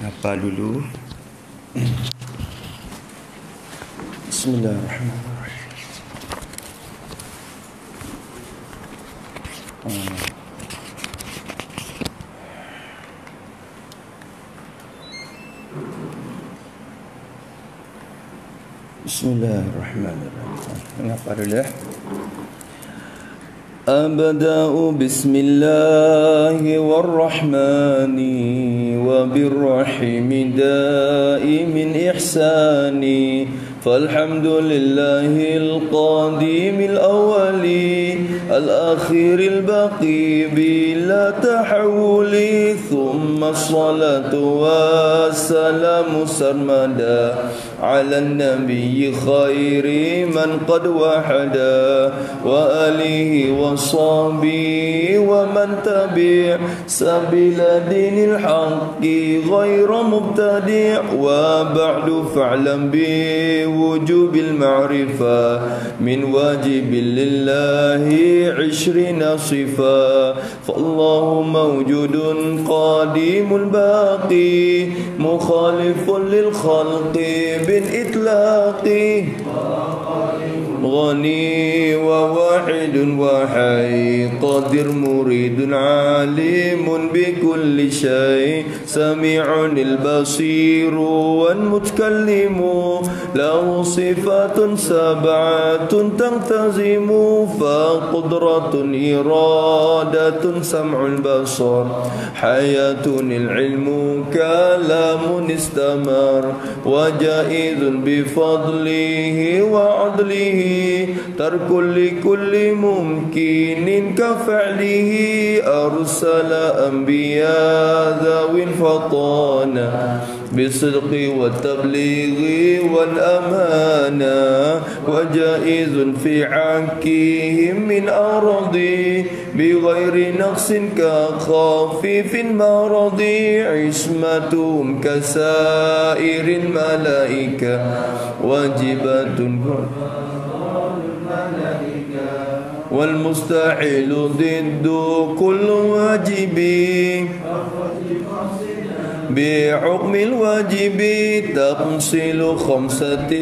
Apa dulu. Bismillahirrahmanirrahim. Bismillahirrahmanirrahim Mengapa dulu ya أبدأ بسم الله والرحمن وبالرحيم دائم إحساني فالحمد لله القديم الأول الأخير البقي بلا تحول. ثم الصلاة والسلام سرمدا. على النبي خير من قد وحدا وآله وصحبه ومن تبع سبيل دين الحق غير مبتدع وبعد فاعلم بوجوب المعرفة من واجب لله عشرين صفة فالله موجود قديم باقي مخالف للخلق بالإطلاق غني وواحد وحي قادر مريد عليم بكل شيء. سميع البصير والمتكلم له صفات سبعة تنتزم فقدرة إرادة سمع البصر. حياة العلم كلام استمر. وجائز بفضله وعدله. ترك لكل ممكن كفعله أرسل أنبياء ذوي الفطانة بالصدق والتبليغ والأمانة وجائز في عكهم من أرضي بغير نقص كخفيف المرض عصمتهم كسائر الملائكة واجبة. والمستحيل ضد كل واجب. بحكم الواجب تفصيل خمسة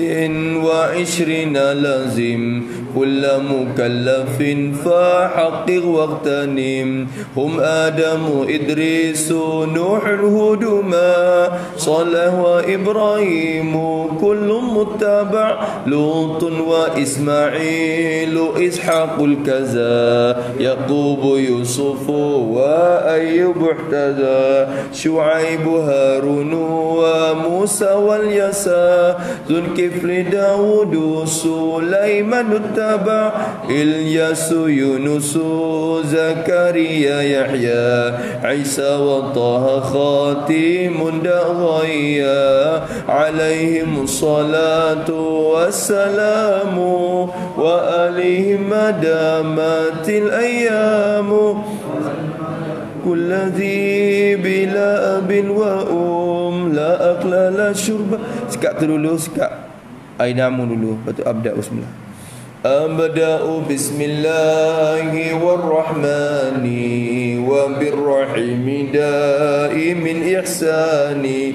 وعشرين لازم كل مكلف فحقق واغتنم. هم آدم إدريس نوح هدما صالح وإبراهيم كل متبع لوط وإسماعيل إسحاق الكذا يعقوب يوسف وأيوب احتذى شعيب هارون وموسى واليسى ذو الكفل داود سليمان اتبع إلياس يونس زكريا يحيى عيسى وطه خاتم دغيا عليهم الصلاة والسلام وآلهم دامت الأيام. كل ذي بلا أب وأم لا أقل لا شرب سكات dulu سكات أي نعم dulu Lepas tu abda bismillah أبدأ بسم الله والرحمن وبالرحيم دائم إحساني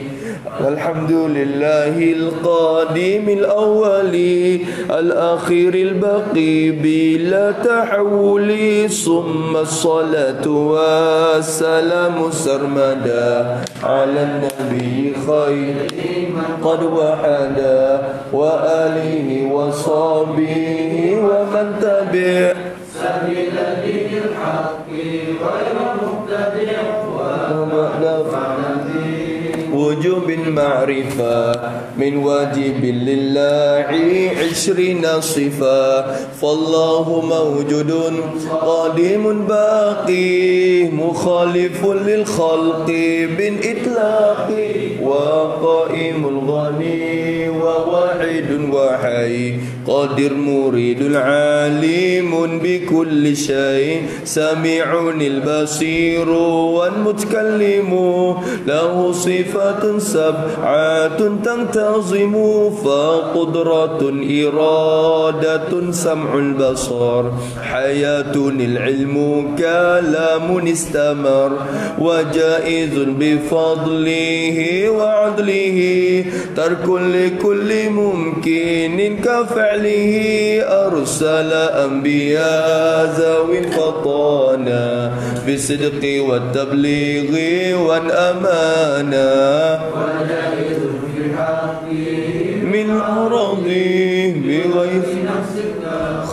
والحمد لله القادم الأول الأخير البقي بلا تحول ثم الصلاة والسلام سرمدا على النبي خير قد وحدا وآله وصحبه ومن تبع. سبيل الحق غير مبتدع وجوب المعرفة من واجب لله عشرين صفة. فالله موجود قديم باقي مخالف للخلق بالإطلاق وقائم الغني وواحد وحي. قادر مريد العالم بكل شيء سميع البصير والمتكلم. له صفات سبعات تنتظم فقدرة إرادة سمع البصر. حياة العلم كلام استمر وجائز بفضله وعدله. ترك لكل ممكن كفعله أرسل أنبياء ذوي الفطانا بالصدق والتبليغ والأمانة. من أراضي بغيث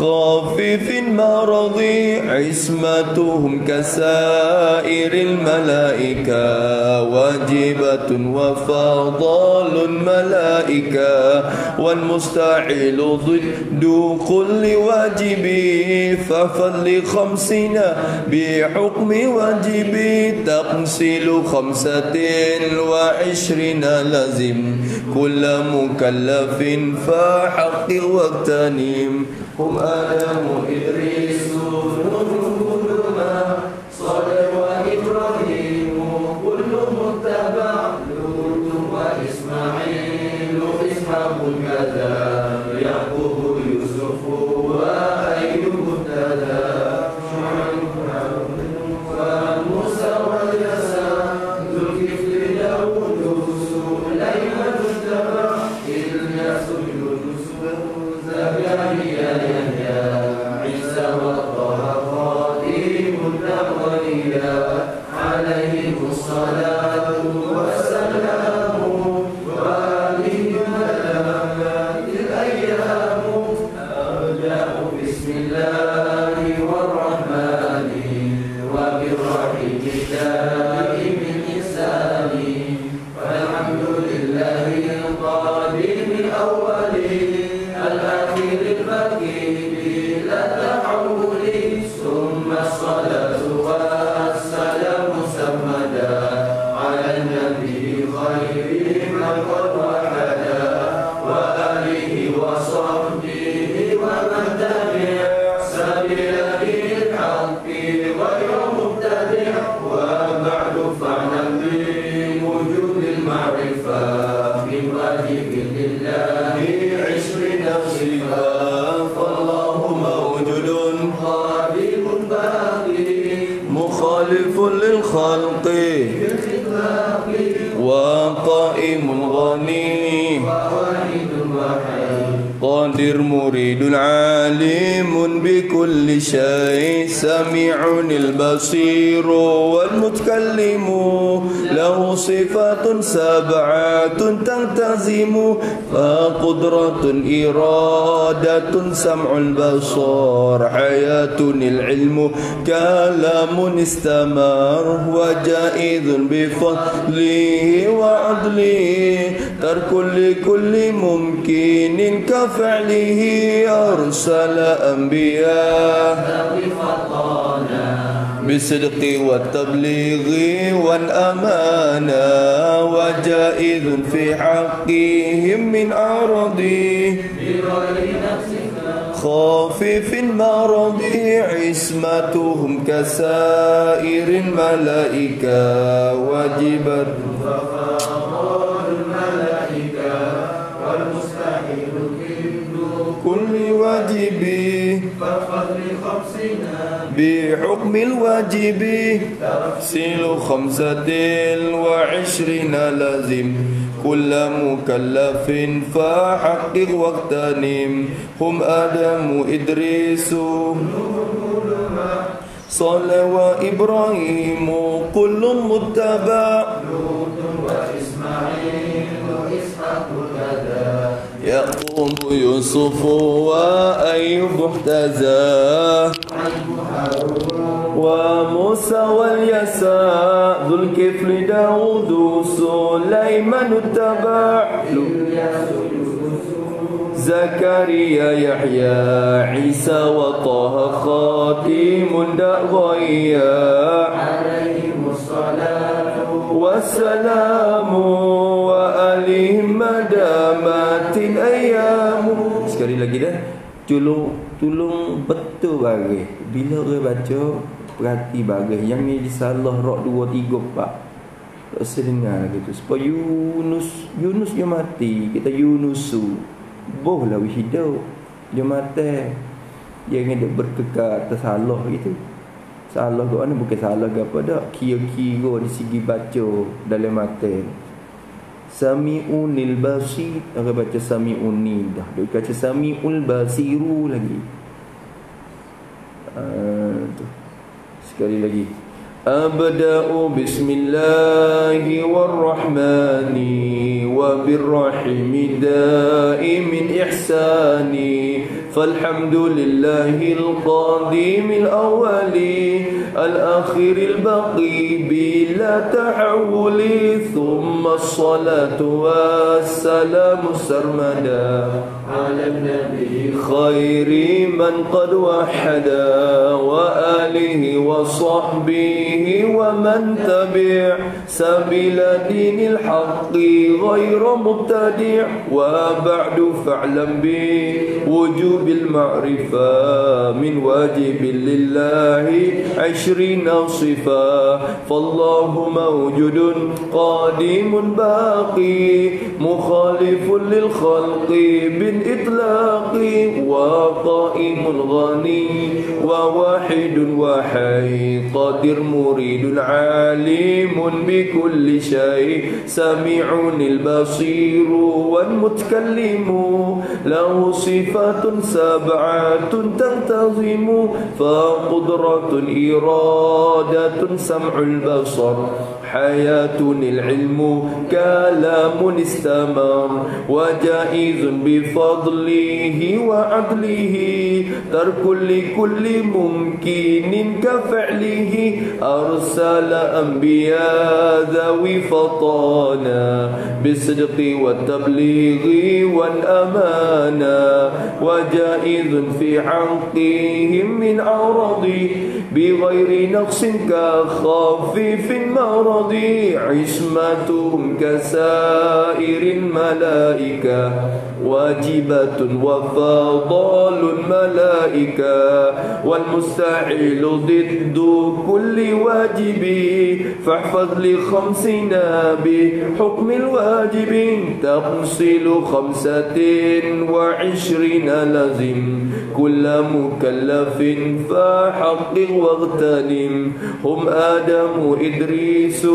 خافف مرض عصمتهم كسائر الملائكة. واجبة وفضال الملائكة. والمستعيل ضد كل واجب. ففضل خمسنا بحكم واجب. تقسل خمسة وعشرين لازم. كل مكلف فحق واغتنم. هم آدم إدريس تنتزم فقدرة إرادة سمع البصر حياة العلم. كلام استمر وجائز بفضله وعدله. ترك لكل ممكن كفعله أرسل أنبياء بالصدق والتبليغ والأمانة. وجائز في حقهم من عرضه خافف المرض عصمتهم كسائر الملائكة واجبة كل واجب بحكم الواجب. تفصيل خمسة وعشرين لازم كل مكلف فحقق واغتنم هم آدم إدريس صلى وإبراهيم كل متبع. يقوم يوسف وأيوب احتزى وموسى واليساء ذو الكفل داود سليمان اتبع زكريا يحيى عيسى وطه خاتم دعويا عليهم الصلاة والسلام وآلهم مدامات الأيام Sekali lagi dah Tolong Tolong betul baris Bila orang baca Perhati baris Yang ni disalah Rok dua tiga empat. Rasa dengar gitu Supaya Yunus Yunus dia mati. Kita Yunusu. Boh lah hidup. Dia mati. Dia ingin berkekal Tersalah gitu. Salah ke mana? Bukan salah ke apa dah Kira-kira di segi baca Dalam mata Sami'unil basir. Orang baca Sami'unil dah. Dia baca Sami'ul basiru lagi. Uh, tu. Sekali lagi Abda'u bismillahi warrahmani Wabirrahimi daimin ihsani فالحمد لله القديم الأول الأخير البقي بلا تحول ثم الصلاة والسلام سرمدا على النبي خير من قد وحد وآله وصحبه ومن تبع سبيل دين الحق غير مبتدع. وبعد فاعلم بوجوب بالمعرفة من واجب لله عشرين صفة. فالله موجود قادم باقي مخالف للخلق بالإطلاق وقائم غني وواحد وحي قادر مريد عالم بكل شيء سميع البصير والمتكلم له صفات سبعة تنتظم فقدرة إرادة سمع البصر. حياة العلم كلام استمر وجائز بفضله وعدله. ترك لكل ممكن كفعله أرسل أنبياء ذوي فطانا بالصدق والتبليغ والأمانة. وجائز في حقهم من عرض بغير نقص كخفيف المرض عصمتهم كسائر الملائكة. واجبة وفضال الملائكة والمستحيل ضد كل واجب. فاحفظ لخمسنا بحكم الواجب. تفصيل خمسة وعشرين لازم. كل مكلف فحقق واغتنم. هم آدم إدريس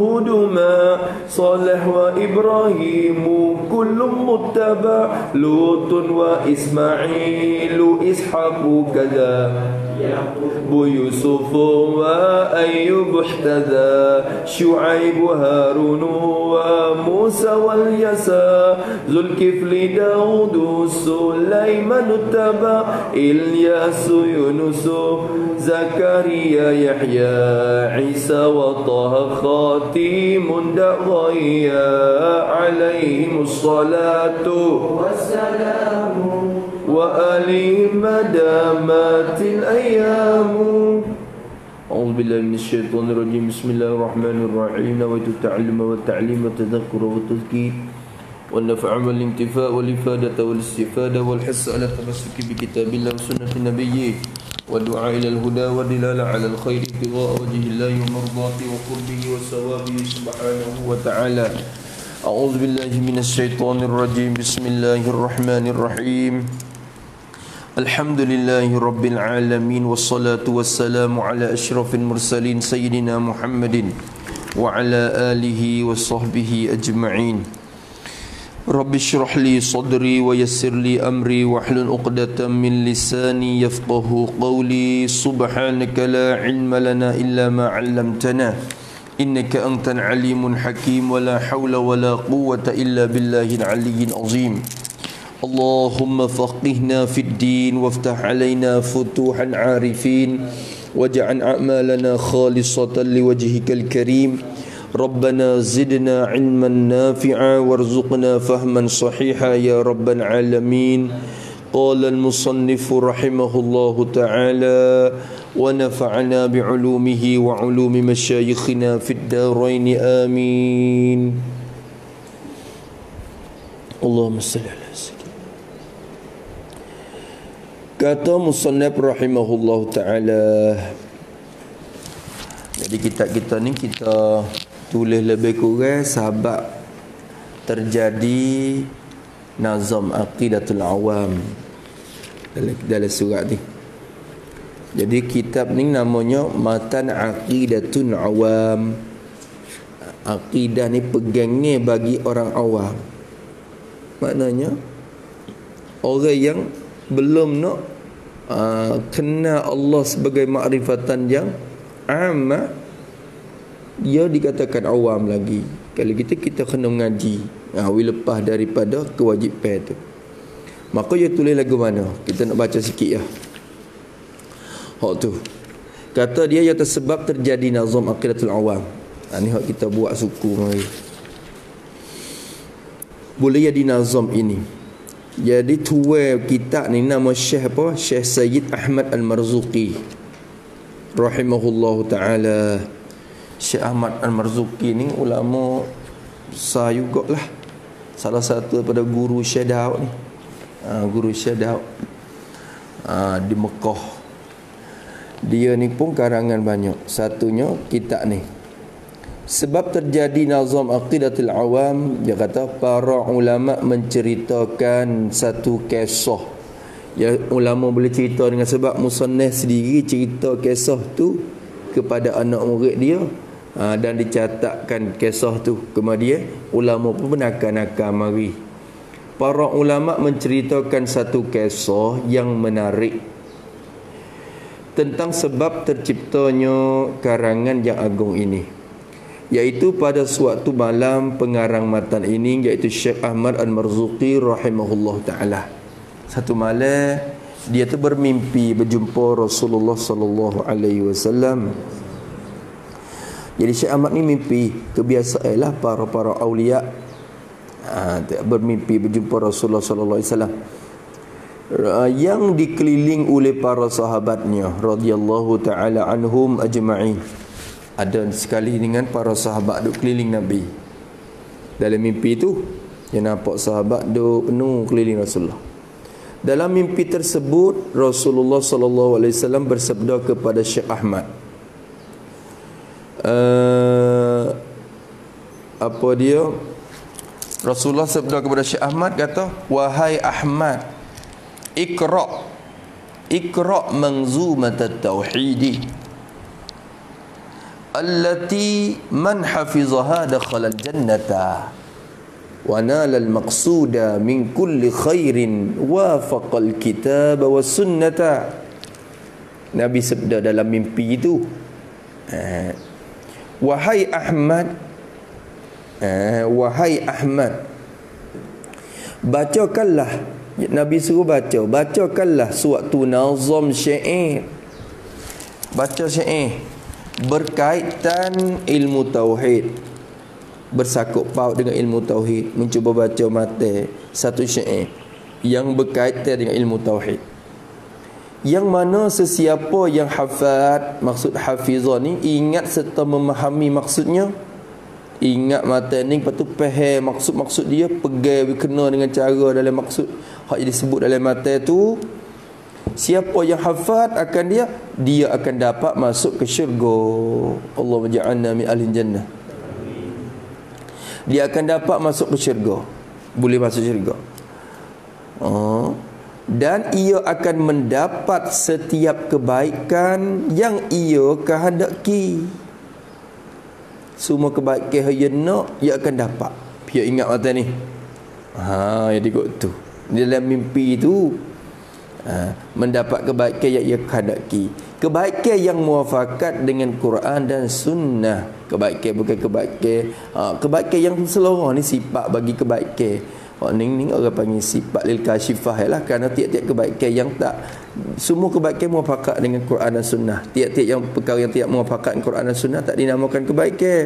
هدما صالح وإبراهيم كل متبع لوط وإسماعيل إسحاق كذا يوسف وأيوب احتذى شعيب هارون وموسى واليسى ذو الكفل داود سليمان اتبع إلياس يونس زكريا يحيى عيسى وطه خاتم دعويا عليهم الصلاة والسلام. وآلهم ما دامت الأيام. أعوذ بالله من الشيطان الرجيم. بسم الله الرحمن الرحيم. نويت التعلم والتعليم والتذكر والتذكير والنفع والانتفاء والإفادة والاستفادة والحس على التمسك بكتاب الله وسنة نبيه والدعاء إلى الهدى والدلالة على الخير ابتغاء وجه الله ومرضاته وقربه وثوابه سبحانه وتعالى. أعوذ بالله من الشيطان الرجيم. بسم الله الرحمن الرحيم. الحمد لله رب العالمين والصلاة والسلام على أشرف المرسلين سيدنا محمد وعلى آله وصحبه أجمعين رب اشرح لي صدري ويسر لي أمري واحلل عقدة من لساني يفقه قولي سبحانك لا علم لنا إلا ما علمتنا إنك أنت العليم الحكيم ولا حول ولا قوة إلا بالله العلي العظيم اللهم فقهنا في الدين وافتح علينا فتوح العارفين واجعل أعمالنا خالصة لوجهك الكريم. ربنا زدنا علما نافعا وارزقنا فهما صحيحا يا رب العالمين. قال المصنف رحمه الله تعالى ونفعنا بعلومه وعلوم مشايخنا في الدارين. آمين. اللهم صل على Kata Musannaf rahimahullah ta'ala. Jadi kitab kita ni kita tulis lebih kurang sebab terjadi nazam aqidatul awam dalam, dalam surat ni. Jadi kitab ni namanya matan aqidatun awam. Akidah ni pegangnya bagi orang awam. Maknanya orang yang belum nak uh, kenal Allah sebagai makrifatan yang amma dia dikatakan awam lagi. Kalau kita kita kena mengaji. Ha, lepas daripada kewajipan tu. Maka dia tulis lagu mana? Kita nak baca sikit ya. Hak tu. Kata dia yang tersebab terjadi nazam aqidatul awam. Ha, ni hak kita buat suku mari. Boleh jadi nazam ini jadi tua kita ni nama Syekh apa Syekh Sayyid Ahmad Al-Marzuqi rahimahullahu taala Syekh Ahmad Al-Marzuki ni ulama besar lah. Salah satu daripada guru Syekh Daud ni. Ha, guru Syekh Daud. Ha, di Mekah. Dia ni pun karangan banyak. Satunya kitab ni. Sebab terjadi nazam aqidatul awam, dia kata para ulama menceritakan satu kisah. Ya ulama boleh cerita dengan sebab musannaf sendiri cerita kisah tu kepada anak murid dia ha, dan dicatatkan kisah tu. Kemudian ulama pun benarkan-akan mari. Para ulama menceritakan satu kisah yang menarik tentang sebab terciptanya karangan yang agung ini iaitu pada suatu malam pengarang matan ini iaitu Syekh Ahmad Al-Marzuqi rahimahullah taala. Satu malam dia tu bermimpi berjumpa Rasulullah sallallahu alaihi wasallam. Jadi Syekh Ahmad ni mimpi kebiasaanlah para-para aulia ha, bermimpi berjumpa Rasulullah sallallahu alaihi wasallam. Yang dikeliling oleh para sahabatnya radhiyallahu taala anhum ajma'in ada sekali dengan para sahabat duk keliling Nabi. Dalam mimpi itu dia nampak sahabat duk penuh keliling Rasulullah. Dalam mimpi tersebut Rasulullah sallallahu alaihi wasallam bersabda kepada Syekh Ahmad uh, apa dia? Rasulullah sabda kepada Syekh Ahmad kata wahai Ahmad ikra ikra manzumat at-tauhid allati man hafizaha dakhala al-jannata wa nala al-maqsuda min kulli khairin wafaqa al-kitaba was sunnata Nabi sabda dalam mimpi itu. Eh, Wahai Ahmad eh, Wahai Ahmad Bacakanlah Nabi suruh baca Bacakanlah suatu nazam syair. Baca syair Berkaitan ilmu tauhid. Bersakut paut dengan ilmu tauhid Mencuba baca mata Satu syair Yang berkaitan dengan ilmu tauhid. Yang mana sesiapa yang hafad maksud hafizah ni ingat serta memahami maksudnya ingat mata ni lepas tu faham maksud-maksud dia pegang kena dengan cara dalam maksud hak disebut dalam mata tu siapa yang hafad akan dia dia akan dapat masuk ke syurga Allah menja'alna min ahli jannah dia akan dapat masuk ke syurga boleh masuk syurga oh dan ia akan mendapat setiap kebaikan yang ia kehendaki. Semua kebaikan yang nak ia akan dapat. Dia ingat mata ni. Ha, ya dikut tu. Dalam mimpi tu ha, mendapat kebaikan yang ia kehendaki. Kebaikan yang muafakat dengan Quran dan sunnah. Kebaikan bukan kebaikan. Ha, kebaikan yang seluruh ni sifat bagi kebaikan. Oh, ni ni orang panggil sifat lil kashifah lah kerana tiap-tiap kebaikan yang tak semua kebaikan muafakat dengan Quran dan sunnah. Tiap-tiap yang perkara yang tidak muafakat dengan Quran dan sunnah tak dinamakan kebaikan.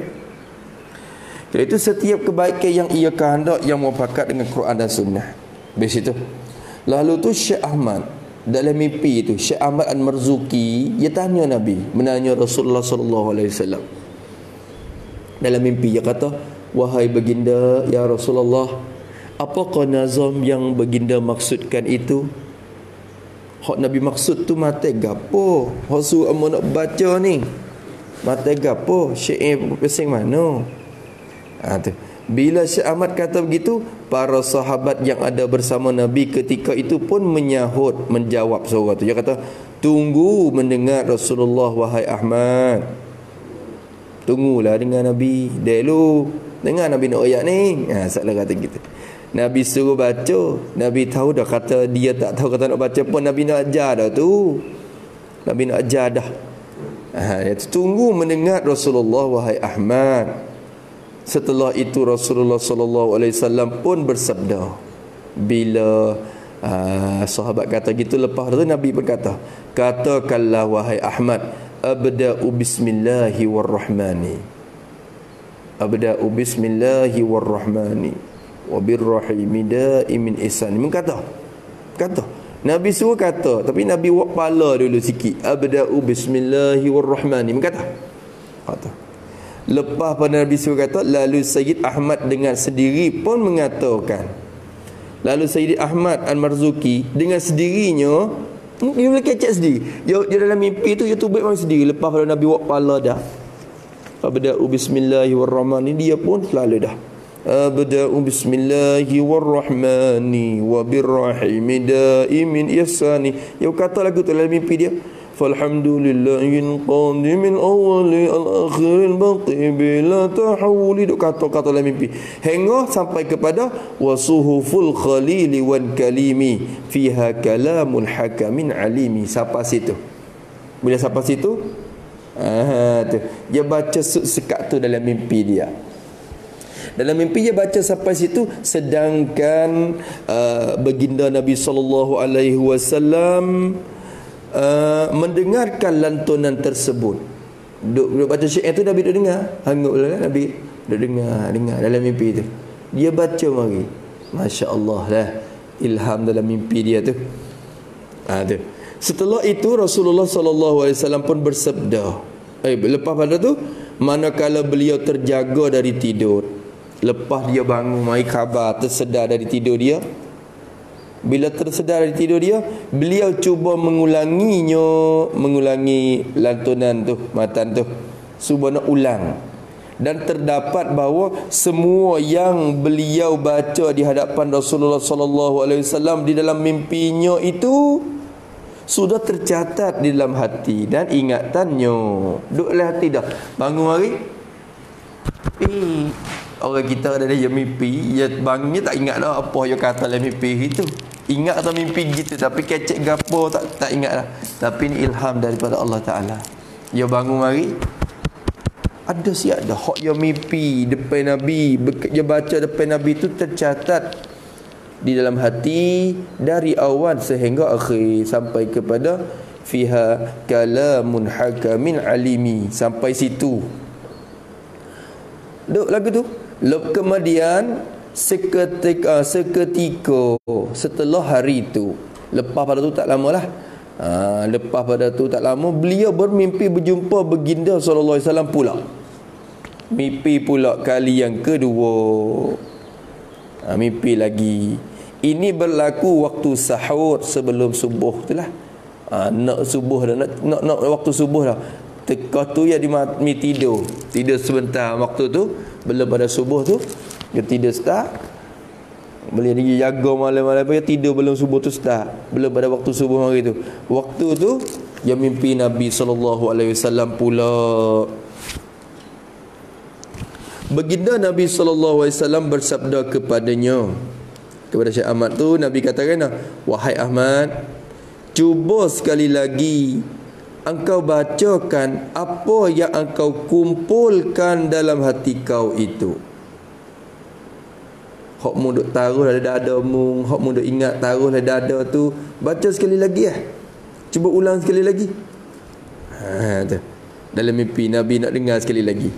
Jadi itu setiap kebaikan yang ia kehendak yang muafakat dengan Quran dan sunnah. Habis itu. Lalu tu Syekh Ahmad dalam mimpi itu Syekh Ahmad Al-Marzuki dia tanya Nabi, menanya Rasulullah sallallahu alaihi wasallam. Dalam mimpi dia kata, "Wahai baginda ya Rasulullah, Apakah nazam yang baginda maksudkan itu? Hak Nabi maksud tu mati gapo? Hak suruh amu nak baca ni. mata gapo syair pesing mana ha, tu bila Syekh Ahmad kata begitu para sahabat yang ada bersama Nabi ketika itu pun menyahut menjawab suara tu. Dia kata tunggu mendengar Rasulullah wahai Ahmad. Tunggulah dengan Nabi dulu dengar Nabi nak ayat ni. Ha salah kata gitu. Nabi suruh baca. Nabi tahu dah kata dia tak tahu kata nak baca pun Nabi nak ajar dah tu. Nabi nak ajar dah. Ha, tunggu mendengar Rasulullah wahai Ahmad setelah itu Rasulullah sallallahu alaihi wasallam pun bersabda bila uh, sahabat kata gitu lepas tu Nabi berkata katakanlah wahai Ahmad abda'u bismillahi warrahmani. Abda'u bismillahi warrahmani. Wa birrahimi da'imin ihsan mengkata kata Nabi suruh kata Tapi Nabi buat pala dulu sikit. Abda'u bismillahi warrahmani. Kata Kata Lepas pada Nabi suruh kata Lalu Sayyid Ahmad dengan sendiri pun mengatakan Lalu Sayyid Ahmad Al-Marzuki Dengan sendirinya Dia boleh kecek sendiri. Dia, dia dalam mimpi tu Dia tubik orang sendiri. Lepas pada Nabi buat pala dah. Abda'u bismillahi warrahmani Dia pun selalu dah. Abda'u bismillahi warrahmani wa birrahimi daimin ihsani. Ya kata lagu tu dalam mimpi dia. Falhamdulillahil qadimin awali al-akhiril baqi bila tahawuli. Duk kata-kata dalam mimpi. Hingga sampai kepada wasuhuful khalili wan kalimi fiha kalamun hakamin alimi. Siapa situ? Bila siapa situ? Ah, tu. Dia baca sekat tu dalam mimpi dia. Dalam mimpi dia baca sampai situ sedangkan uh, baginda Nabi sallallahu alaihi wasallam uh, mendengarkan lantunan tersebut. Duk, duk baca syair tu Nabi duk dengar. Hanguplah kan Nabi duk dengar, dengar dalam mimpi tu. Dia baca mari. Masya-Allah lah. Ilham dalam mimpi dia tu. Ha, tu. Setelah itu Rasulullah wasallam pun bersabda. Eh lepas pada tu manakala beliau terjaga dari tidur Lepas dia bangun mai khabar tersedar dari tidur dia. Bila tersedar dari tidur dia, beliau cuba mengulanginya, mengulangi lantunan tu, matan tu. Cuba nak ulang. Dan terdapat bahawa semua yang beliau baca di hadapan Rasulullah sallallahu alaihi wasallam di dalam mimpinya itu sudah tercatat di dalam hati dan ingatannya. Duduklah hati dah. Bangun hari. Orang kita ada dia mimpi dia bangunnya tak ingat dah apa yang kata dalam mimpi itu ingat atau mimpi gitu tapi kecek gapo tak tak ingat lah. Tapi ni ilham daripada Allah Taala. Dia bangun hari ada siap dah. Hak yang mimpi depan nabi dia baca depan nabi itu tercatat di dalam hati dari awal sehingga akhir. Sampai kepada fiha kalamun hakamin alimi. Sampai situ. Duk lagu tu. Lep kemudian seketika, seketika setelah hari itu. Lepas pada tu tak lama lah. Ha, lepas pada tu tak lama beliau bermimpi berjumpa baginda sallallahu alaihi wasallam pula. Mimpi pula kali yang kedua. Ha, mimpi lagi. Ini berlaku waktu sahur sebelum subuh tu lah. Ha, nak subuh dah nak, nak, nak waktu subuh dah Teka tu ya di mi tidur. Tidur sebentar. Waktu tu Belum pada subuh tu Dia tidur start. Boleh dia jaga malam-malam Dia tidur belum subuh tu start. Belum pada waktu subuh hari tu. Waktu tu Dia mimpi Nabi SAW pula. Baginda Nabi SAW bersabda kepadanya Kepada Syekh Ahmad tu Nabi katakan Wahai Ahmad Cuba sekali lagi engkau bacakan apa yang engkau kumpulkan dalam hati kau itu. Hok mu duk taruh dalam dada mu hok mu duk ingat taruh dalam dada tu. Baca sekali lagi eh. Cuba ulang sekali lagi. Ha tu. Dalam mimpi nabi nak dengar sekali lagi.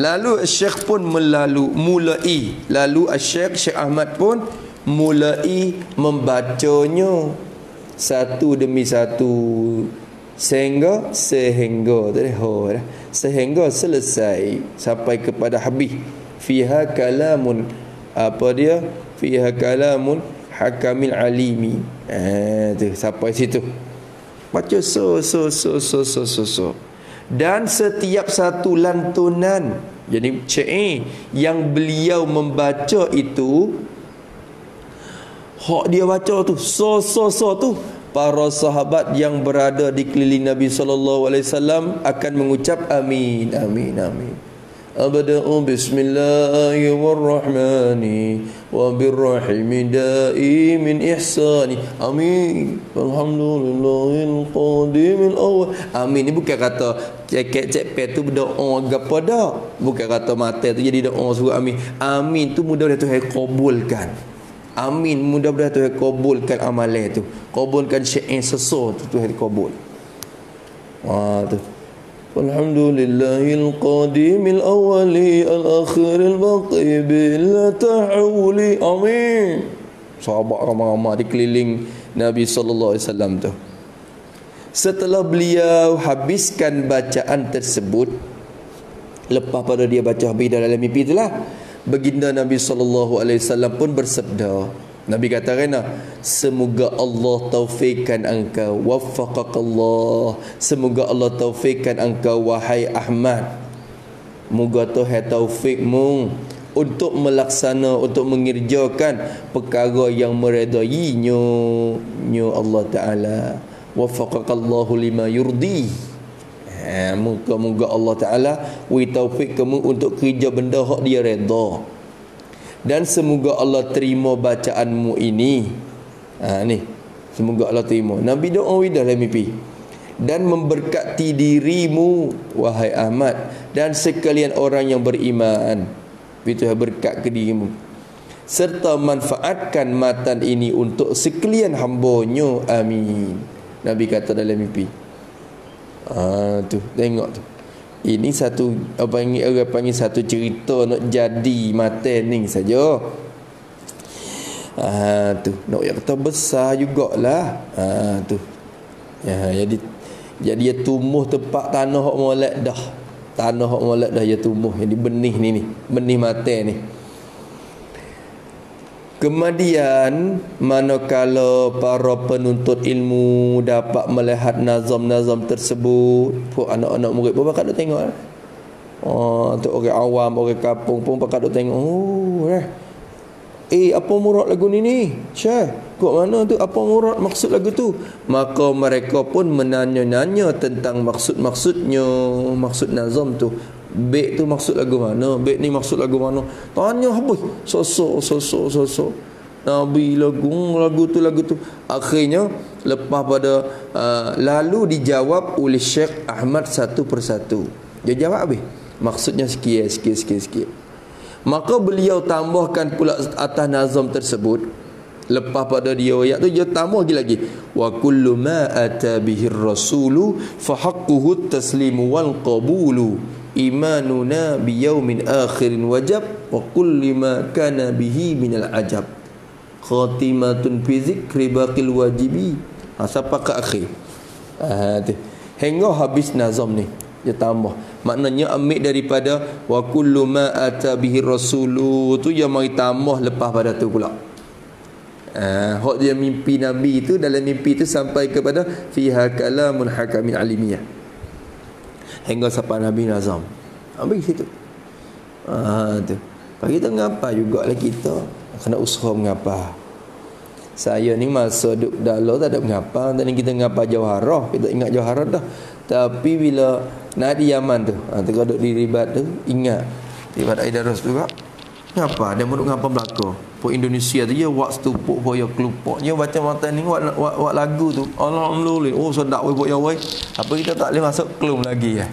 Lalu syekh pun melalu mulai. Lalu syekh syekh ahmad pun mulai membacanya. Satu demi satu sehingga sehingga ho sehingga selesai sampai kepada habis. Fiha kalamun. Apa dia? Fiha kalamun hakamil alimi. Eh tu sampai situ. Baca so so so so so so, so. dan setiap satu lantunan jadi syair yang beliau membaca itu hak dia baca tu so so so tu para sahabat yang berada di keliling Nabi sallallahu alaihi wasallam akan mengucap amin amin amin. Abda'u bismillahirrahmani wa birrahimi da'i min ihsani. Amin. Alhamdulillahil qadimil awal. Amin. Ni bukan kata cekek cekpek tu berdoa apa dah Bukan kata mata tu jadi doa suruh amin. Amin tu mudah-mudahan Tuhan kabulkan Amin mudah-mudahan Tuhan kabulkan amalan tu. Kabulkan syair sesuatu tu Tuhan kabul Wah tu. Awali al akhiril baqi bila tahuli amin. Sahabat ramai-ramai di keliling Nabi sallallahu alaihi wasallam tu. Setelah beliau habiskan bacaan tersebut lepas pada dia baca habis dalam mimpi itulah baginda Nabi sallallahu alaihi wasallam pun bersabda Nabi kata kena semoga Allah taufikkan engkau. Waffaqakallah. Semoga Allah taufikkan engkau wahai Ahmad. Moga Tuhan taufikmu untuk melaksana untuk mengerjakan perkara yang meredainya nya Allah taala. Waffaqakallahu lima yurdi ha, moga-moga Allah taala wi taufik kamu untuk kerja benda hak dia redha dan semoga Allah terima bacaanmu ini. Ha, ni. Semoga Allah terima. Nabi doa widah dalam mimpi. Dan memberkati dirimu wahai Ahmad dan sekalian orang yang beriman. Itu berkat ke dirimu. Serta manfaatkan matan ini untuk sekalian hambanya. Amin. Nabi kata dalam mimpi ah tu tengok tu ini satu apa yang orang panggil satu cerita nak jadi mata ni saja. Ah tu nak yang kata besar jugalah. Ah tu. Ya jadi jadi dia tumbuh tempat tanah hok molek dah. Tanah hok molek dah dia tumbuh jadi benih ni ni, benih mata ni. Kemudian manakala para penuntut ilmu dapat melihat nazam-nazam tersebut, pun anak-anak murid pun bakal tengok. Eh? Oh, untuk orang awam, orang kampung pun bakal tengok. Oh, eh. Eh, apa murad lagu ni ni? Syekh, kok mana tu? Apa murad maksud lagu tu? Maka mereka pun menanya-nanya tentang maksud-maksudnya, maksud nazam tu. Bek tu maksud lagu mana? Bek ni maksud lagu mana? Tanya habis. Sosok, sosok, sosok. Nabi lagu, lagu tu, lagu tu. Akhirnya, lepas pada uh, lalu dijawab oleh Syekh Ahmad satu persatu. Dia jawab habis. Maksudnya sikit, sikit, sikit, sikit. Maka beliau tambahkan pula atas nazam tersebut. Lepas pada dia ayat tu dia tambah lagi lagi. Wa kullu ma ata bihi rasulu fa haqquhu taslimu wal qabulu imanuna biyaumin akhirin wajab wa kulli ma kana bihi minal ajab. Khatimatun fi zikri baqil wajibi. Ha, sampai ke akhir? Ha, hingga habis nazam ni dia tambah. Maknanya ambil daripada wa kullu ma ata bihi rasulu tu yang mari tambah lepas pada tu pula. Ha, hak dia mimpi nabi tu dalam mimpi tu sampai kepada fiha kalamun hakamin alimiyah hingga sampai Nabi Nazam. Habis situ. Ah tu. Pagi tu ngapa jugalah kita kena usaha mengapa. Saya ni masa duduk dalam tak ada mengapa Tadi kita ngapa jawharah Kita ingat jawharah dah Tapi bila Nak di Yaman tu ha, Tengah duduk di ribat tu Ingat Ribat Aidarus tu kak Ngapa Dia mau ngapa belakang Pok Indonesia tu Ya waktu tu Pok Boya kelupok Dia baca mata ni Wak, wak, wak lagu tu. Alhamdulillah. Oh sedap Pok Ya Wai Apa kita tak boleh masuk Kelum lagi ya?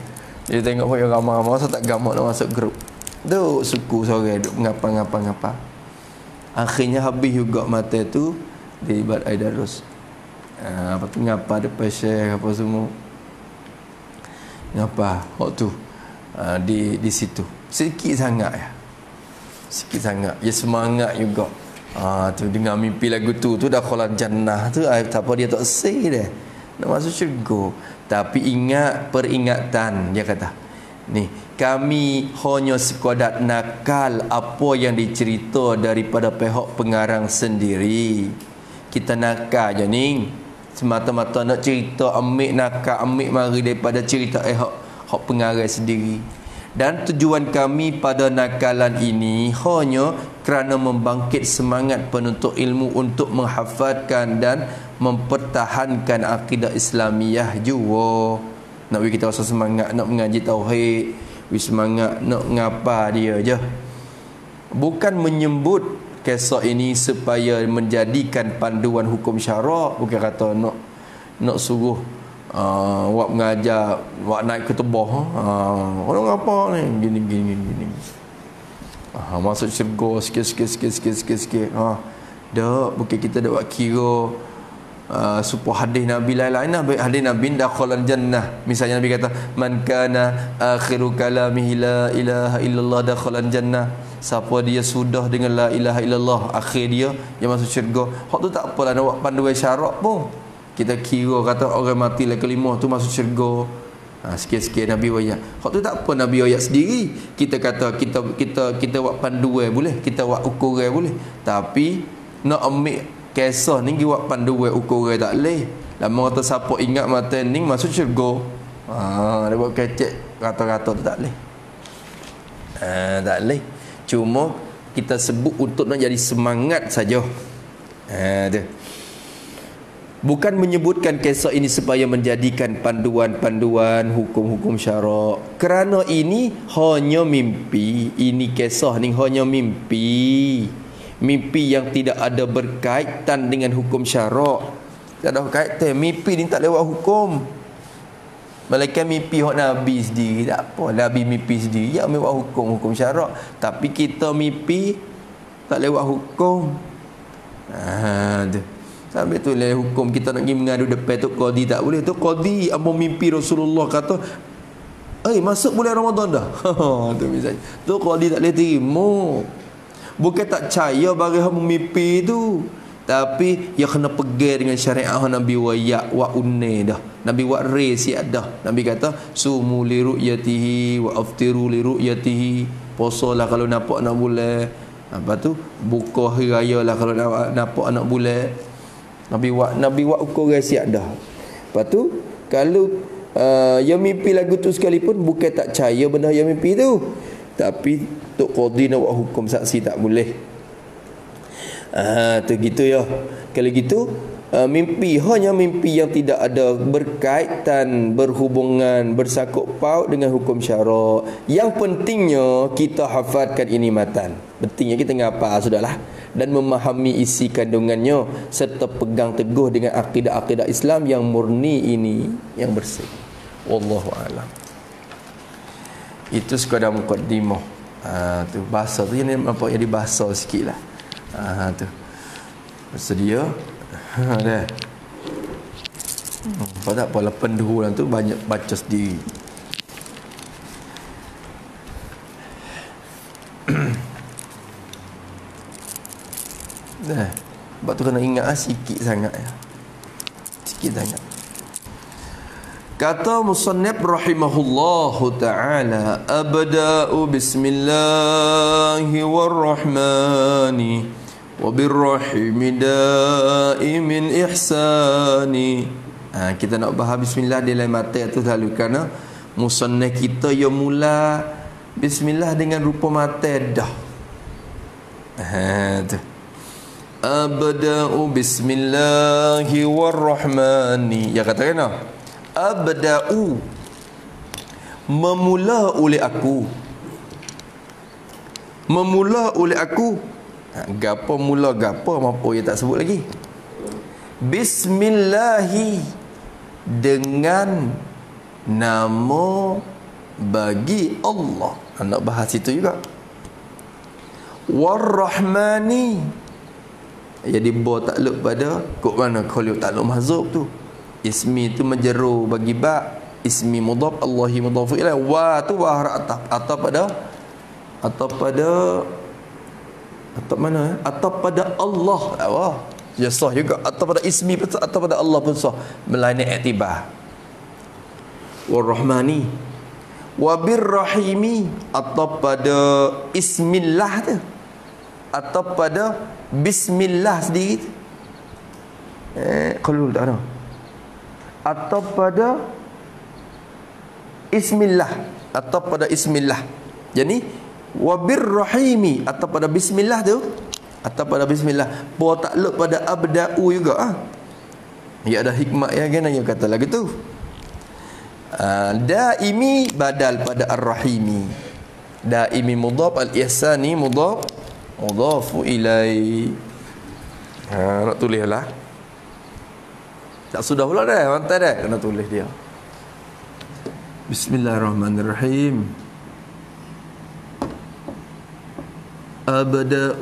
Dia tengok Pok Ya ramai-ramai Masa tak gamak nak masuk grup. Tu suku sore Duk ngapa-ngapa-ngapa Akhirnya habis juga mata tu Di Ibad Aidarus ha, Apa tu ngapa Depan syekh Apa semua. Ngapa? Waktu ha, di di situ. Sedikit sangat ya sikit sangat. Ya semangat juga. Ah tu dengar mimpi lagu tu tu dah khalat jannah tu. Ah, tak apa dia tak say dia. Nak masuk syurga. Tapi ingat peringatan dia kata. Ni kami hanya sekadar nakal apa yang dicerita daripada pihak pengarang sendiri. Kita nakal je ni semata-mata nak cerita ambil nakal ambil mari daripada cerita eh hak pengarah sendiri dan tujuan kami pada nakalan ini hanya kerana membangkit semangat penuntut ilmu untuk menghafalkan dan mempertahankan akidah Islamiyah juga. Nak bagi kita rasa semangat nak mengaji tauhid, wi semangat nak ngapa dia je. Bukan menyebut kisah ini supaya menjadikan panduan hukum syarak, bukan kata nak nak suruh uh, wak mengajar wak naik ke tebah uh, orang apa ni? Gini gini gini. Uh, masuk syurga sikit sikit sikit sikit sikit sikit. Uh, dak bukan kita dak kira uh, supaya hadis Nabi lain-lain lah. Hadis Nabi dakhalan jannah. Misalnya Nabi kata man kana akhiru kalamihi la ilaha illallah dakhalan jannah. Siapa dia sudah dengan la ilaha illallah akhir dia yang masuk syurga. Hak tu tak apalah nak buat panduan syarak pun kita kira kata orang mati lah kelima tu masuk syurga. Ha, sikit-sikit Nabi wayak. Hak tu tak apa Nabi wayak sendiri. Kita kata kita kita kita buat panduan boleh. Kita buat ukuran boleh. Tapi nak ambil kisah ni buat panduan ukuran tak boleh. Lama kata siapa ingat mata ni masuk syurga. Ha, dia buat kecek kata-kata tu tak boleh. Ha, tak boleh. Cuma kita sebut untuk nak jadi semangat saja. Ha, tu bukan menyebutkan kisah ini supaya menjadikan panduan-panduan hukum-hukum syarak. Kerana ini hanya mimpi. Ini kisah ni hanya mimpi. Mimpi yang tidak ada berkaitan dengan hukum syarak. Tak ada kaitan mimpi ni tak lewat hukum. Malaikat mimpi hak Nabi sendiri. Tak apa Nabi mimpi sendiri Ya lewat hukum Hukum syarak. Tapi kita mimpi Tak lewat hukum. Haa tu Sampai tu lah hukum kita nak pergi mengadu depan tu Qadi tak boleh Tu Qadi apa mimpi Rasulullah kata Eh masuk bulan Ramadan dah Tu misalnya Tu Qadi tak boleh terima Bukan tak percaya bagi hamba mimpi tu tapi ia kena pergi dengan syariat Nabi wa wa unne dah. Nabi wa re siap dah. Nabi kata sumu li ru'yatihi wa aftiru li ru'yatihi. Posolah kalau nampak nak bulan. Apa tu? Buka hari raya lah kalau nampak anak bulan. Nabi buat Nabi buat ukur siap dah. Lepas tu kalau uh, yang mimpi lagu tu sekalipun bukan tak percaya benda yang mimpi tu. Tapi tok qadi nak buat hukum saksi tak boleh. Ah uh, tu gitu ya. Kalau gitu Uh, mimpi hanya mimpi yang tidak ada berkaitan berhubungan bersakut paut dengan hukum syarak yang pentingnya kita hafalkan ini matan pentingnya kita ngapa sudahlah dan memahami isi kandungannya serta pegang teguh dengan akidah-akidah Islam yang murni ini yang bersih. Wallahu a'lam. Itu sekadar mukadimah. Ha, tu bahasa tu yang nampak jadi bahasa sikitlah. Ha tu. Bersedia? Ha dah. Hmm, pada apa lapan dulu tu banyak baca sendiri. Nah, sebab tu kena ingat lah sikit sangat ya. Sikit sangat. Kata musannif rahimahullahu taala abda'u bismillahi birrahimi daimin ihsani. Ha, kita nak bahas bismillah di lain mata tu selalu kerana musannif kita yang mula bismillah dengan rupa mata dah. Ha, tu. Abda'u bismillahi warrahmani Ya kata kena Abda'u Memula oleh aku Memula oleh aku Gapa mula gapa Mampu ya tak sebut lagi. Bismillahi. Dengan Nama Bagi Allah. Nak bahas itu juga. Warrahmani. Jadi bo takluk pada kok mana kalau takluk mahzub tu? Ismi tu menjeru bagi ba ismi mudhaf Allahi mudhaf. Ilaih wa tu wa atap atap pada atap pada atap mana eh? atap pada Allah. Wah. Ya sah juga. Atap pada ismi pun atap pada Allah pun sah. Melainkan iktibar warahmani wa birrahimi atap pada ismillah tu. Atau pada bismillah sendiri eh kalau tak ada? Atau pada ismillah. Atau pada ismillah. Jadi wabir rahimi atau pada bismillah tu? Atau pada bismillah. Bo takluk pada abda'u juga ah. Ya ada hikmah yang kena yang kata lagi tu. Uh, daimi badal pada ar-rahimi. Daimi mudhaf al-ihsani mudhaf mudhafu ilai. Ha nak tulislah tak sudah pula dah mantai dah kena tulis dia. Bismillahirrahmanirrahim أبدأ.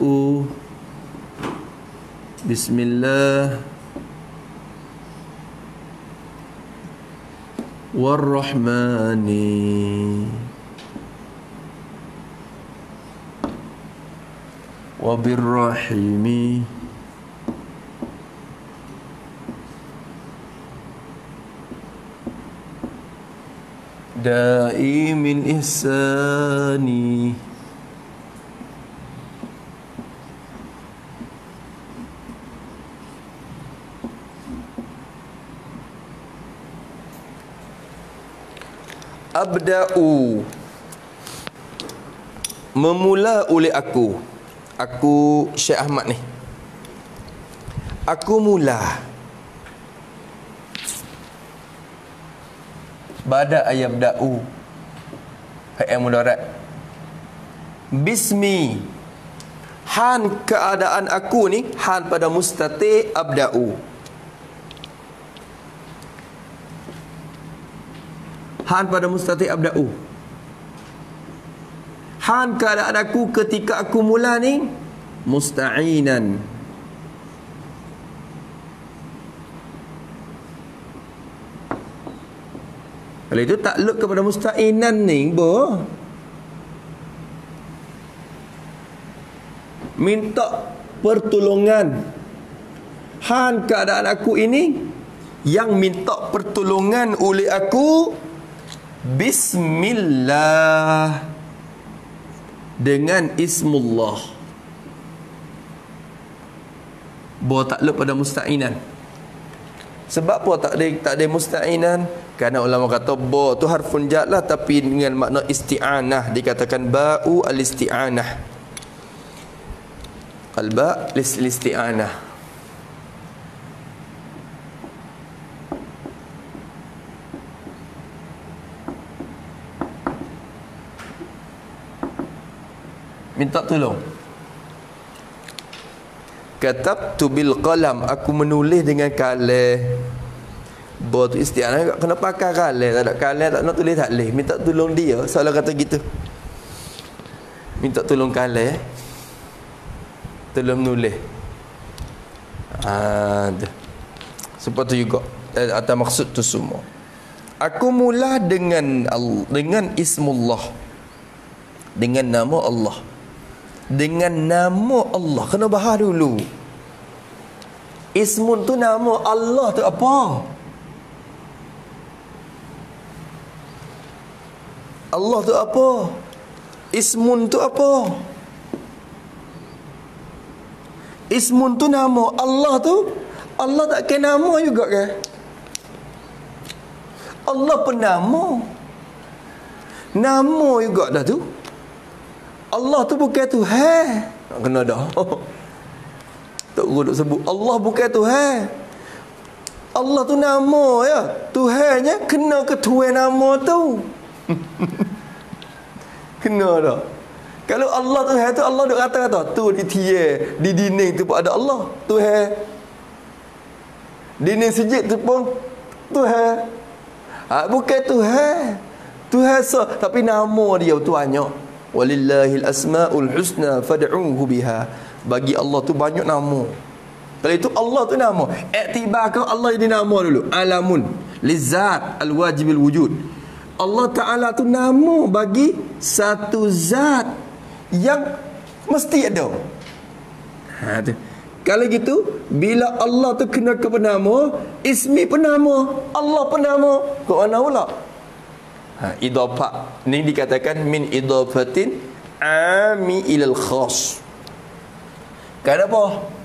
بسم الله. والرحمن. وبالرحيم. دائم الإحسان. Abda'u. Memula oleh aku. Aku Syekh Ahmad ni. Aku mula. Bada ayam da'u. Ayam mudarat. Bismi. Han keadaan aku ni Han pada mustati abda'u Han pada mustati abda'u Han keadaan aku ketika aku mula ni Musta'inan Kalau itu takluk kepada musta'inan ni bo. Minta pertolongan. Han keadaan aku ini yang minta pertolongan oleh aku Bismillah dengan ismullah. Bo takluk pada musta'inan. Sebab apa tak ada tak ada musta'inan? Kerana ulama kata ba tu harfun jad lah tapi dengan makna isti'anah dikatakan ba'u al-isti'anah. Al-ba' lis-isti'anah. Minta tolong. Katabtu bil qalam aku menulis dengan kalam tu istianah kena pakai kalah tak ada kalah tak nak tulis tak leh. Minta tolong dia. Salah kata gitu. Minta tolong kalah tolong nulis. Ada seperti juga eh, atau maksud tu semua. Aku mula dengan dengan ismullah. Dengan nama Allah dengan nama Allah kena bahas dulu ismun tu nama Allah tu apa Allah tu apa? Ismun tu apa? Ismun tu nama Allah tu Allah tak kena nama juga ke? Allah pun nama Nama juga dah tu Allah tu bukan Tuhan Kena dah Tak guru sebut Allah bukan Tuhan Allah tu nama ya Tuhannya kena ke Tuhan nama tu Kena tak? Kalau Allah Tuhan tu Allah duk kata-kata tu di tiye di dinding tu pun ada Allah Tuhan. Dinding sejid tu pun Tuhan. Ha, bukan Tuhan. Tuhan so, tapi nama dia tu banyak. Walillahil asmaul husna fad'uhu biha. Bagi Allah tu banyak nama. Kalau itu Allah tu nama. Iktibarkan Allah jadi nama dulu. Alamun lizat alwajibil wujud. Allah Ta'ala tu nama bagi satu zat yang mesti ada. Ha, tu. Kalau gitu, bila Allah tu kena ke penama, ismi penama, Allah penama, ke mana pula? ha, idopak ini dikatakan min idopatin ami ilal khas. Kenapa?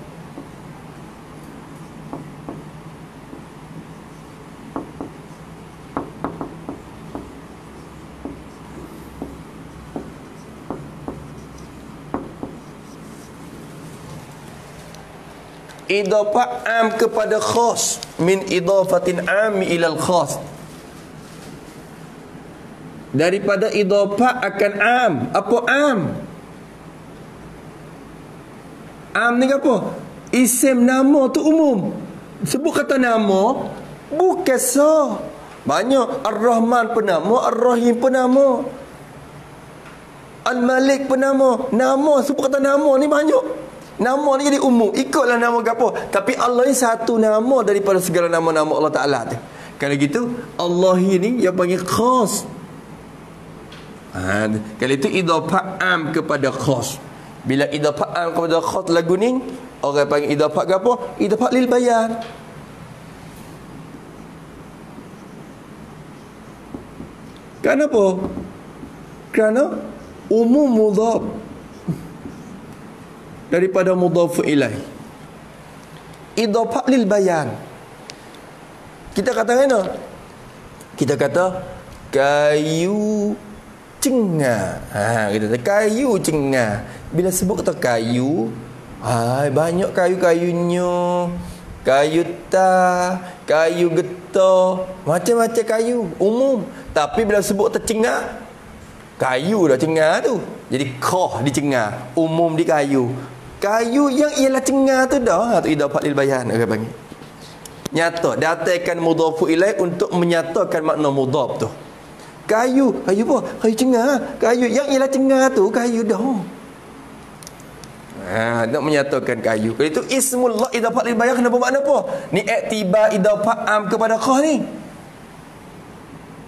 apa am kepada khas. Min idafatin am ilal khas daripada idafah akan am. Apa am? Am ni apa? Isim nama tu umum. Sebut kata nama bukan sah banyak ar-rahman pun nama ar-rahim pun nama Al-Malik pun nama Nama sebut kata nama ni banyak. Nama ni jadi umum. Ikutlah nama apa. Tapi Allah ni satu nama Daripada segala nama-nama Allah Ta'ala tu. Kalau gitu Allah ini yang panggil khas ha, Kalau itu idafat am kepada khas Bila idafat am kepada khas lagu ni Orang panggil idafat ke apa? Idafat lil bayan Kenapa? Kerana umum mudhaf. Daripada mudhaf ilaih idafah lil bayan kita kata mana? Kita kata kayu cengah ha kita kata kayu cengah bila sebut kata kayu hai banyak kayu-kayunya kayu ta kayu getah macam-macam kayu umum tapi bila sebut tercengang Kayu dah cengar tu. Jadi koh di cengar. Umum di kayu. Kayu yang ialah cengar tu dah. Ha, tu idafat lil bayan. Okay, panggil. Nyata. Datangkan mudhafu ilaih untuk menyatakan makna mudhaf tu. Kayu. Kayu apa? Kayu cengar. Kayu yang ialah cengar tu. Kayu dah. Ha, nak menyatakan kayu. Kalau itu ismullah idafat lil bayan kenapa makna apa? Ni iktibar idafat am kepada koh ni.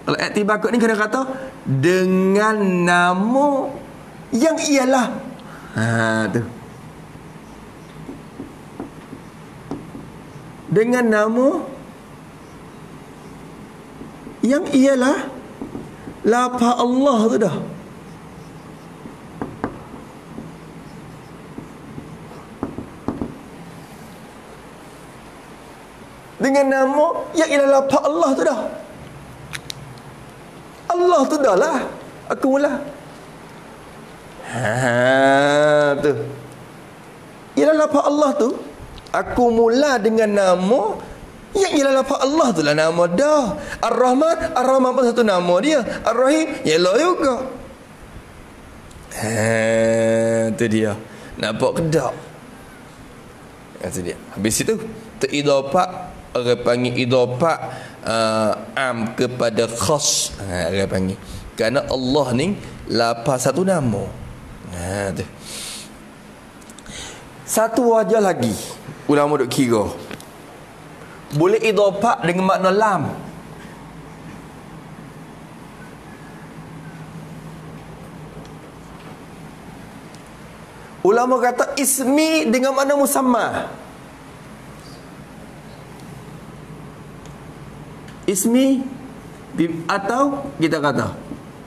Kalau iktibar kot ni kena kata dengan nama yang ialah. Ha tu. Dengan nama yang ialah lapa Allah tu dah. Dengan nama yang ialah lapa Allah tu dah. Allah tu dah lah Aku mula Ha tu Ialah lafaz Allah tu Aku mula dengan nama Yang ialah lafaz Allah tu lah nama dah. Ar-Rahman Ar-Rahman pun satu nama dia. Ar-Rahim Ialah juga. Ha tu dia. Nampak kedak Itu dia. Habis itu Teridopak. Orang panggil idopak uh, am kepada khas. Ha dia panggil. Kerana Allah ni lapas satu nama. Ha tu. Satu wajah lagi. Ulama duk kira boleh idafah dengan makna lam. Ulama kata ismi dengan makna musamma. Ismi atau kita kata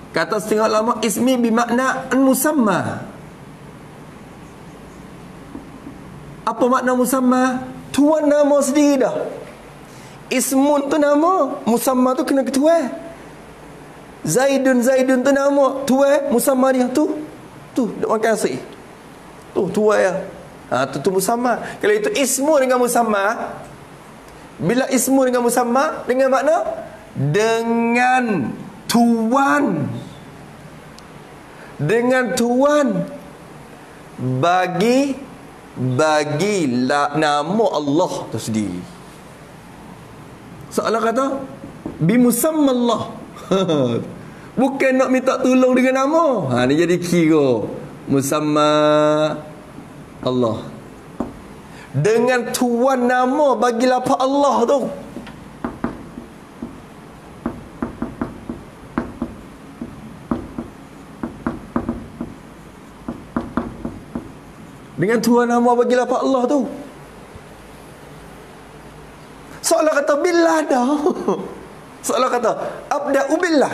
kata setengah lama ismi bermakna musamma. Apa makna musamma? Tuan nama sendiri dah ismun tu nama musamma tu kena ketua. Zaidun zaidun tu nama tua musamma dia. Tu tu dak makan nasi tu tua ya ha tu tu musamma kalau itu ismu dengan musamma bila ismu dengan musamma dengan makna? Dengan tuan. Dengan tuan. Bagi bagi nama Allah tu sendiri. Soalan kata bi musamma Allah. Bukan nak minta tolong dengan nama. Ha ni jadi kira musamma Allah dengan tuan nama bagi lapak Allah tu dengan tuan nama bagi lapak Allah tu seolah kata billah dah seolah kata abda'u billah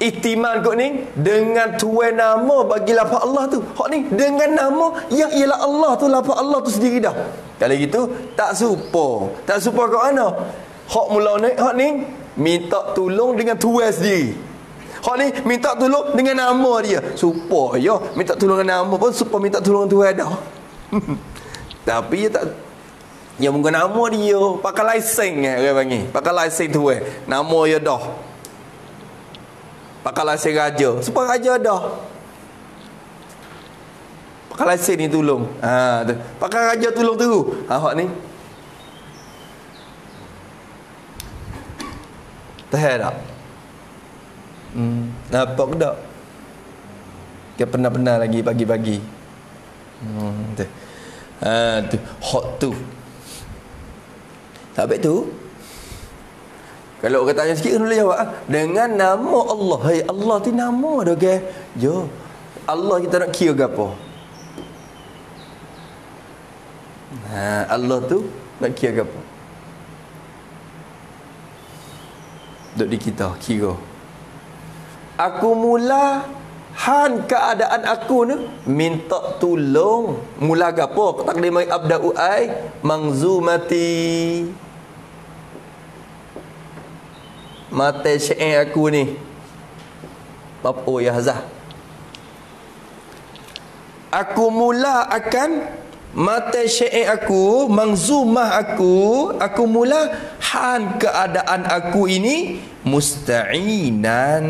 Ihtimal kot ni dengan tuan nama bagi lafaz Allah tu. Hak ni dengan nama yang ialah Allah tu lafaz Allah tu sendiri dah. Kalau gitu tak supo. Tak supo kat mana? Hak mula ni hak ni minta tolong dengan tuan sendiri. Hak ni minta tolong dengan nama dia. Supaya minta tolong dengan nama pun supaya minta tolong tuan dah. Tapi dia tak yang mungkin nama dia pakai lesen eh orang panggil. Pakai lesen tu eh. Nama dia dah. Pakai lesen raja. Supaya raja dah. Pakai lesen ni tolong. Ha tu. Pakai raja tolong tu. Ha hak ni. Tak? Hmm, nampak ke tak? Dia pernah-pernah lagi pagi-pagi. Hmm, tu. Ha, tu. Hot tu. Sampai tu. Kalau orang tanya sikit, boleh jawab. Ah. Dengan nama Allah. Hai Allah tu nama dah, okay? Jo. Allah kita nak kira ke apa? Ha, Allah tu nak kira ke apa? Duduk di kita, kira. Aku mula Han keadaan aku ni minta tolong mula gapo takdir mai abda'u ai mangzumati mate syair aku ni. Bab oh ya hazah? Aku mula akan mate syair aku mangzumah aku aku mula han keadaan aku ini musta'inan.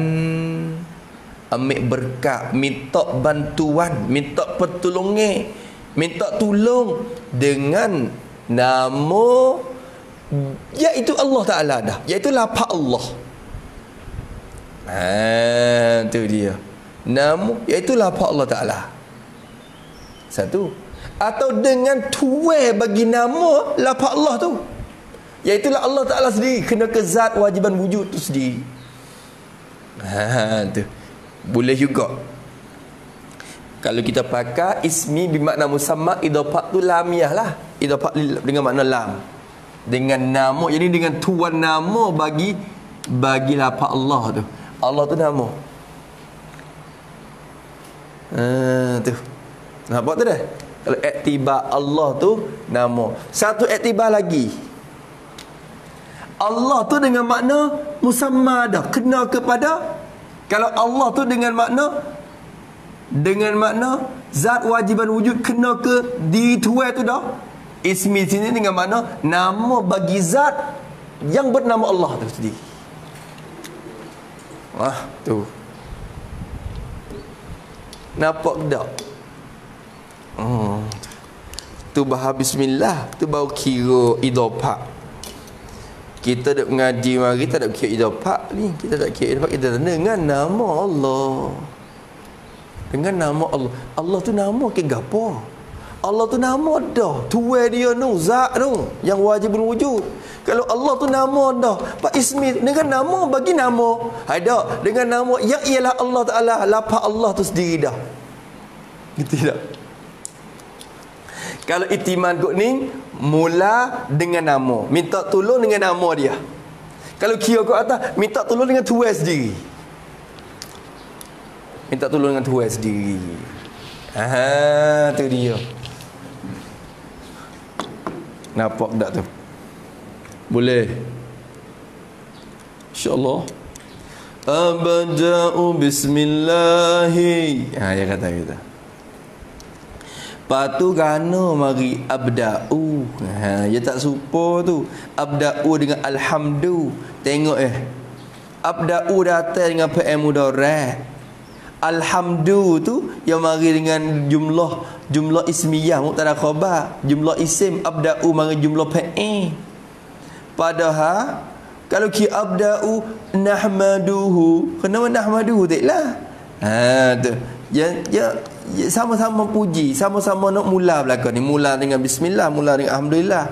Ambil berkat minta bantuan minta pertolongan minta tolong dengan nama iaitu Allah Taala dah. Iaitu lapa Allah. Ha tu dia. Nama iaitu lapa Allah Taala. Satu. Atau dengan tuai bagi nama lapa Allah tu. Iaitu Allah Taala sendiri. Kena ke zat wajiban wujud tu sendiri. Ha tu. Boleh juga. Kalau kita pakai ismi bermakna musamma idafat tu lamiah lah. Idafat dengan makna lam dengan nama jadi dengan tuan nama bagi bagi lapa Allah tu. Allah tu nama. Uh, tu. Nampak tu dah? Kalau iktibar Allah tu nama. Satu iktibar lagi. Allah tu dengan makna musamma dah kena kepada kalau Allah tu dengan makna dengan makna zat wajiban wujud kena ke dituai tu dah. Ismi sini dengan makna nama bagi zat yang bernama Allah tu sendiri. Wah, tu. Nampak tak? Hmm. Tu bahas bismillah, tu baru kira idopah kita duk mengaji mari tak ada kira idafak ni kita tak kira idafak kita dengan nama Allah dengan nama Allah Allah tu nama ke gapo Allah tu nama dah. Tuai dia nu zat tu yang wajib wujud kalau Allah tu nama dah Pak Ismi dengan nama bagi nama. Ada dengan nama yang ialah Allah Taala lapa Allah tu sendiri dah. Gitu tak? Kalau itiman kok ni mula dengan nama. Minta tolong dengan nama dia. Kalau kira kat atas minta tolong dengan tuan sendiri. Minta tolong dengan tuan sendiri. Aha tu dia nampak tak tu boleh insyaallah abda'u bismillahi ha dia kata kita Lepas tu gana mari abda'u. Ha, dia tak supo tu. Abda'u dengan alhamdu. Tengok eh. Abda'u datang dengan PM mudarat. Alhamdu tu yang mari dengan jumlah jumlah ismiyah muktada khabar. Jumlah isim abda'u mari jumlah PM. Padahal kalau ki abda'u nahmaduhu. Kenapa nahmaduhu taklah? Ha tu. Ya ya Ya, sama-sama puji sama-sama nak mula belakang ni mula dengan bismillah mula dengan alhamdulillah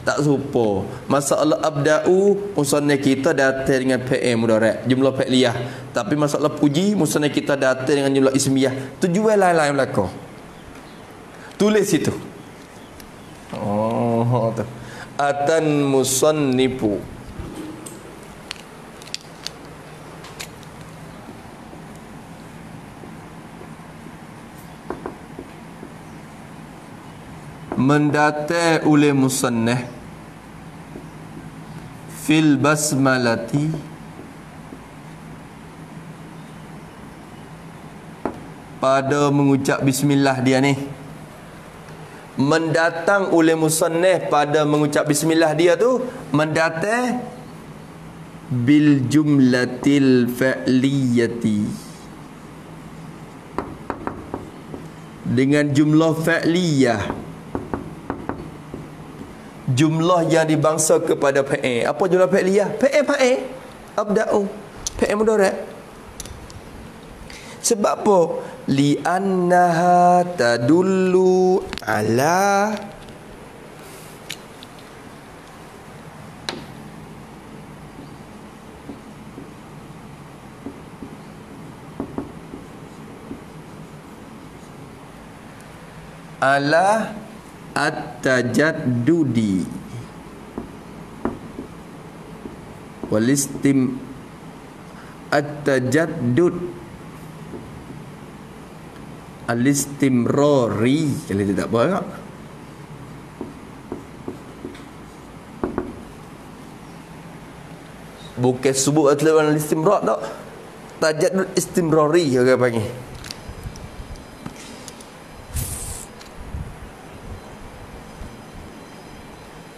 tak serupa masalah abda'u musannah kita datang dengan PM mudarat jumlah fi'liyah tapi masalah puji musannah kita datang dengan jumlah ismiyah tujuan lain-lain belakang tulis itu oh tu. Atan musannifu. Mendatai oleh musannah fil basmalati pada mengucap bismillah dia ni. Mendatang oleh musannif pada mengucap bismillah dia tu mendatang bil jumlatil fa'liyati. Dengan jumlah fa'liyah. Jumlah yang dibangsa kepada fa'il apa jumlah fa'liyah? Fa'il fa'il abda'u. Fa'il mudarat sebab apa? Li annaha tadullu ala ala at-tajaddudi wal istim at-tajaddud al-istimrari kalau dia tak tak? bukan sebut atlawan al-istimrar tak tajaddud istimrari orang panggil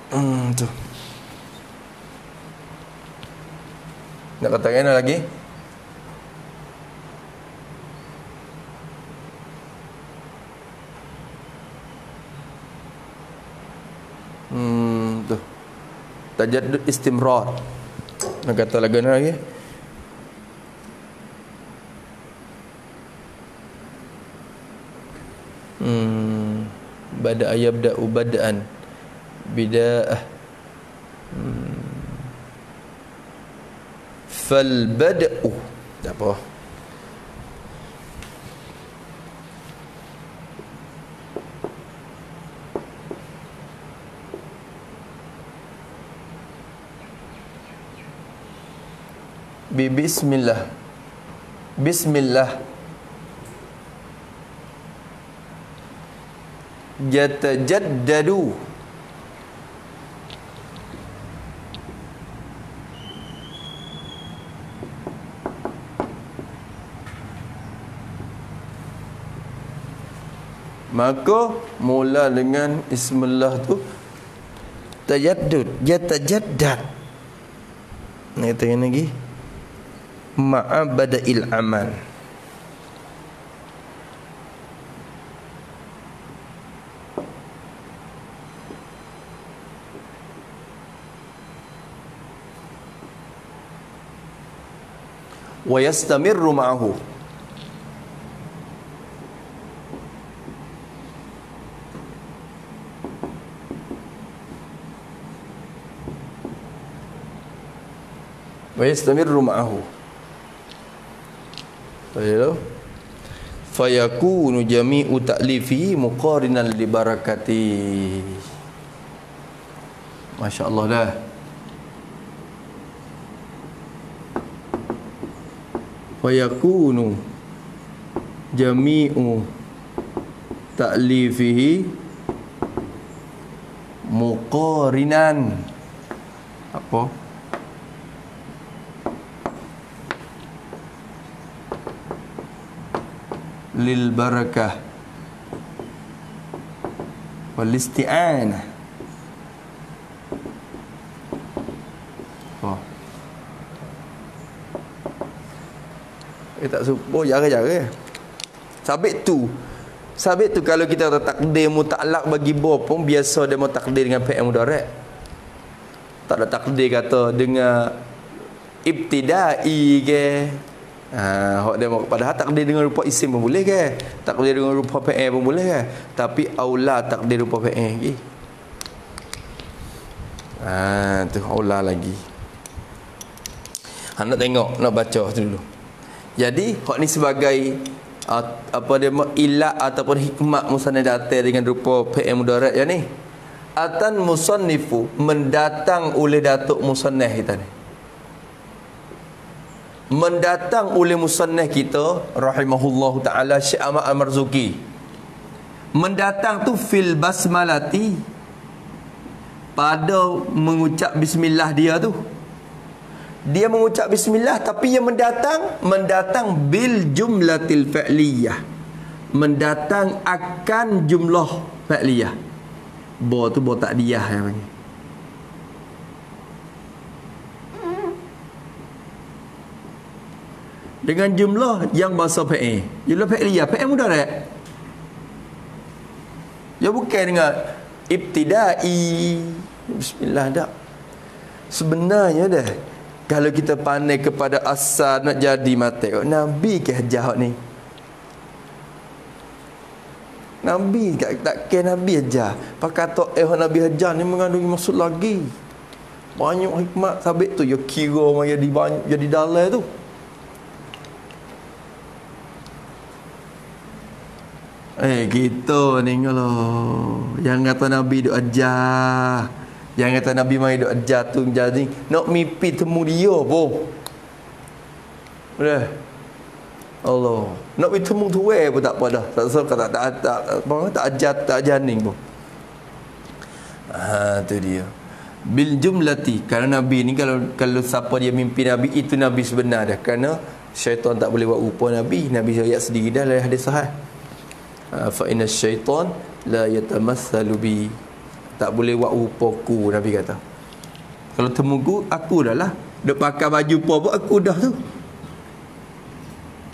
Hmm, tu. Nak kata kena lagi? Tajaddud istimrar. Nak kata lagi mana lagi? Hmm, bada ayab da ubadaan bidaah hmm. fal bada'u tak apa Bismillah. Bismillah. Yatajaddadu Maka mula dengan Ismillah tu Tajaddud. Dia tajaddad Nak kata lagi Ma'abada'il amal Wa yastamirru ma'ahu ويستمر معه طيب Hello. Fayakunu jami'u ta'lifi muqarinan li barakati. Masya-Allah dah. Fayakunu jami'u ta'lifihi muqarinan apa lil barakah wal isti'anah oh. Eh tak supo jara-jara sabit tu. Sabit tu kalau kita kata takdir mutaklak bagi bo pun biasa dia mau takdir dengan fi'il mudarat tak ada takdir kata dengan ibtidai ke Hok dia padahal takdir dengan rupa isim pun boleh ke? Takdir dengan rupa fa'il pun boleh ke? Tapi aula takdir rupa fa'il lagi. Ha, tu aula lagi. Nak tengok, nak baca tu dulu. Jadi, hok ni sebagai uh, apa dia ilat ataupun hikmat musannad datang dengan rupa fa'il mudarat ya ni. Atan musannifu mendatang oleh datuk musannah kita ni mendatang oleh musannah kita rahimahullah taala Syekh Ahmad Al-Marzuki. Mendatang tu fil basmalati pada mengucap bismillah dia tu. Dia mengucap bismillah tapi yang mendatang mendatang bil jumlatil fa'liyah mendatang akan jumlah fa'liyah Bo tu bo tak diah yang panggil. Dengan jumlah yang bahasa PA. Jumlah dia, PA mudah tak? Ya bukan dengan ibtidai. Bismillah tak. Sebenarnya dah kalau kita pandai kepada asal nak jadi mati Nabi ke jahat ni Nabi tak, tak ke Nabi aja. Pakai tok eh Nabi aja ni mengandungi maksud lagi. Banyak hikmat sabit tu ya kira orang jadi banyak jadi dalai tu. Eh kita ni kalau yang kata Nabi duk ajar. Yang kata Nabi mai duk ajar tu jadi nak mimpi temu dia pun. Udah. Allah. Nak pergi temu tu weh pun tak apa dah. Tak suka tak tak tak apa tak ajar tak ajar ni pun. Ha tu dia. Bil jumlati kerana Nabi ni kalau kalau siapa dia mimpi Nabi itu Nabi sebenar dah kerana syaitan tak boleh buat rupa Nabi. Nabi ayat sendiri dah dalam hadis sahih. Ha, fa inna syaitan la yatamassalu bi tak boleh buat rupa ku Nabi kata. Kalau temu ku aku dah lah. Duk pakai baju apa aku dah tu.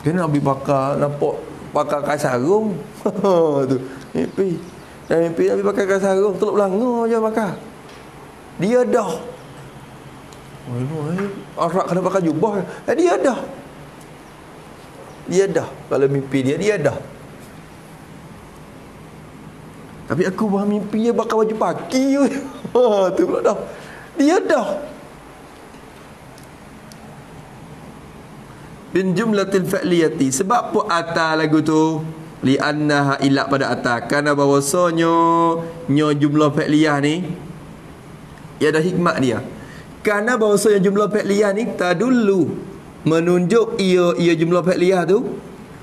Kena Nabi bakar nampak bakar kain sarung. tu. Mimpi. Dan mimpi Nabi bakar kain sarung, teluk belanga je bakar. Dia dah. Oh, Arak kena pakai jubah. Eh, dia dah. Dia dah. Kalau mimpi dia, dia dah. Tapi aku bahan mimpi dia bakar baju pagi. Ha, tu pula dah. Dia dah. bin jumlatil fa'liyati sebab apa atas lagu tu li annaha ilak pada atas kerana bahawasanya nyo jumlah fa'liyah ni ia ada hikmat dia kerana bahawasanya jumlah fa'liyah ni tak dulu menunjuk ia ia jumlah fa'liyah tu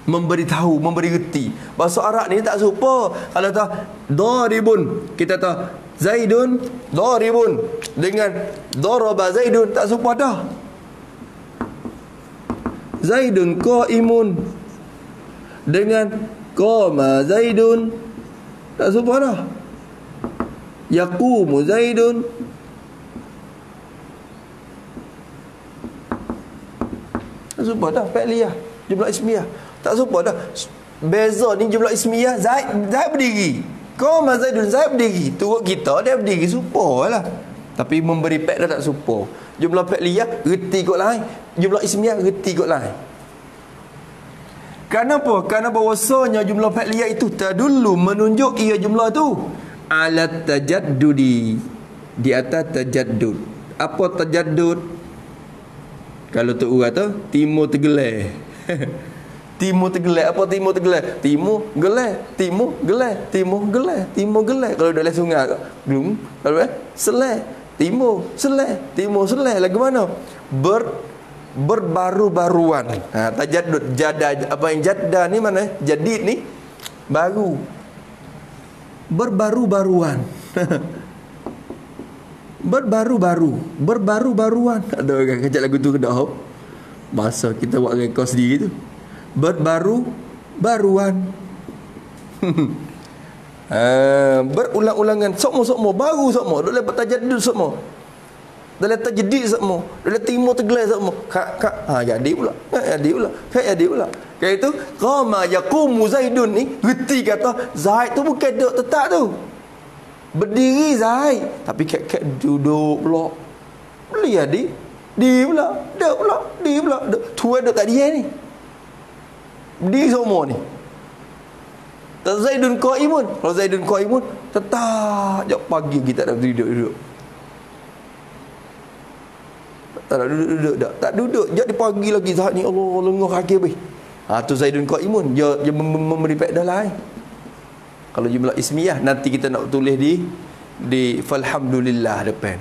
memberi tahu memberi reti bahasa Arab ni tak serupa. Kalau tak daribun. Kita tahu zaidun daribun. Dengan daraba zaidun tak serupa dah. Zaidun qaimun. Dengan qama Zaidun tak serupa dah. Yaqumu Zaidun. Tak serupa dah fi'liyah jumlah ismiyah tak serupa dah. Beza ni jumlah ismiyah Zaid Zaid berdiri. Qama Zaidun Zaid berdiri. Turut kita dia berdiri serupa lah. Tapi memberi pek dah tak serupa jumlah fi'liyah reti kot lain. Jumlah ismiyah reti kot lain. Kenapa kerana bahawasanya jumlah fi'liyah itu terdulu menunjuk ia jumlah tu. Ala tajaddudi. Di atas tajaddud. Apa tajaddud? Kalau tu kata timur tergelar timur tergelar apa timur tergelar timur gelar timur gelar timur gelar timur gelar kalau dalam sungai belum kalau eh selai. Timur selai. Timur selai. Lagu mana? Ber berbaru-baruan. Ha tajaddud jada apa yang jadda ni mana? Jadid ni baru. Berbaru-baruan. Berbaru-baru. Berbaru-baruan. Ada orang kecak lagu tu dah masa kita buat rekod sendiri tu berbaru-baruan Uh, berulang-ulangan. Sokmo-sokmo baru sokmo. Dah lepas tajaddud sokmo. Dah lepas tajdid sokmo. Dah lepas timur tergelar sokmo. Kak kak. Ha jadi pula. Ha jadi pula. Kak jadi pula. Kayak itu qama yaqumu zaidun ni. Reti kata zaid tu bukan duduk tetap tu. Berdiri zaid. Tapi kak kak duduk pula. Beli jadi di pula. Duduk pula. Di pula. Tu duduk kat dia ni berdiri semua ni Zaidun qaimun. Kalau Zaidun qaimun, tetap jap pagi kita nak duduk-duduk. Tak nak duduk-duduk tak. Tak duduk. Jadi pagi lagi saat ni Allah lengah kaki habis. Ha tu Zaidun qaimun. Dia dia memberi faedah lain. Kalau jumlah ismiyah nanti kita nak tulis di di falhamdulillah depan.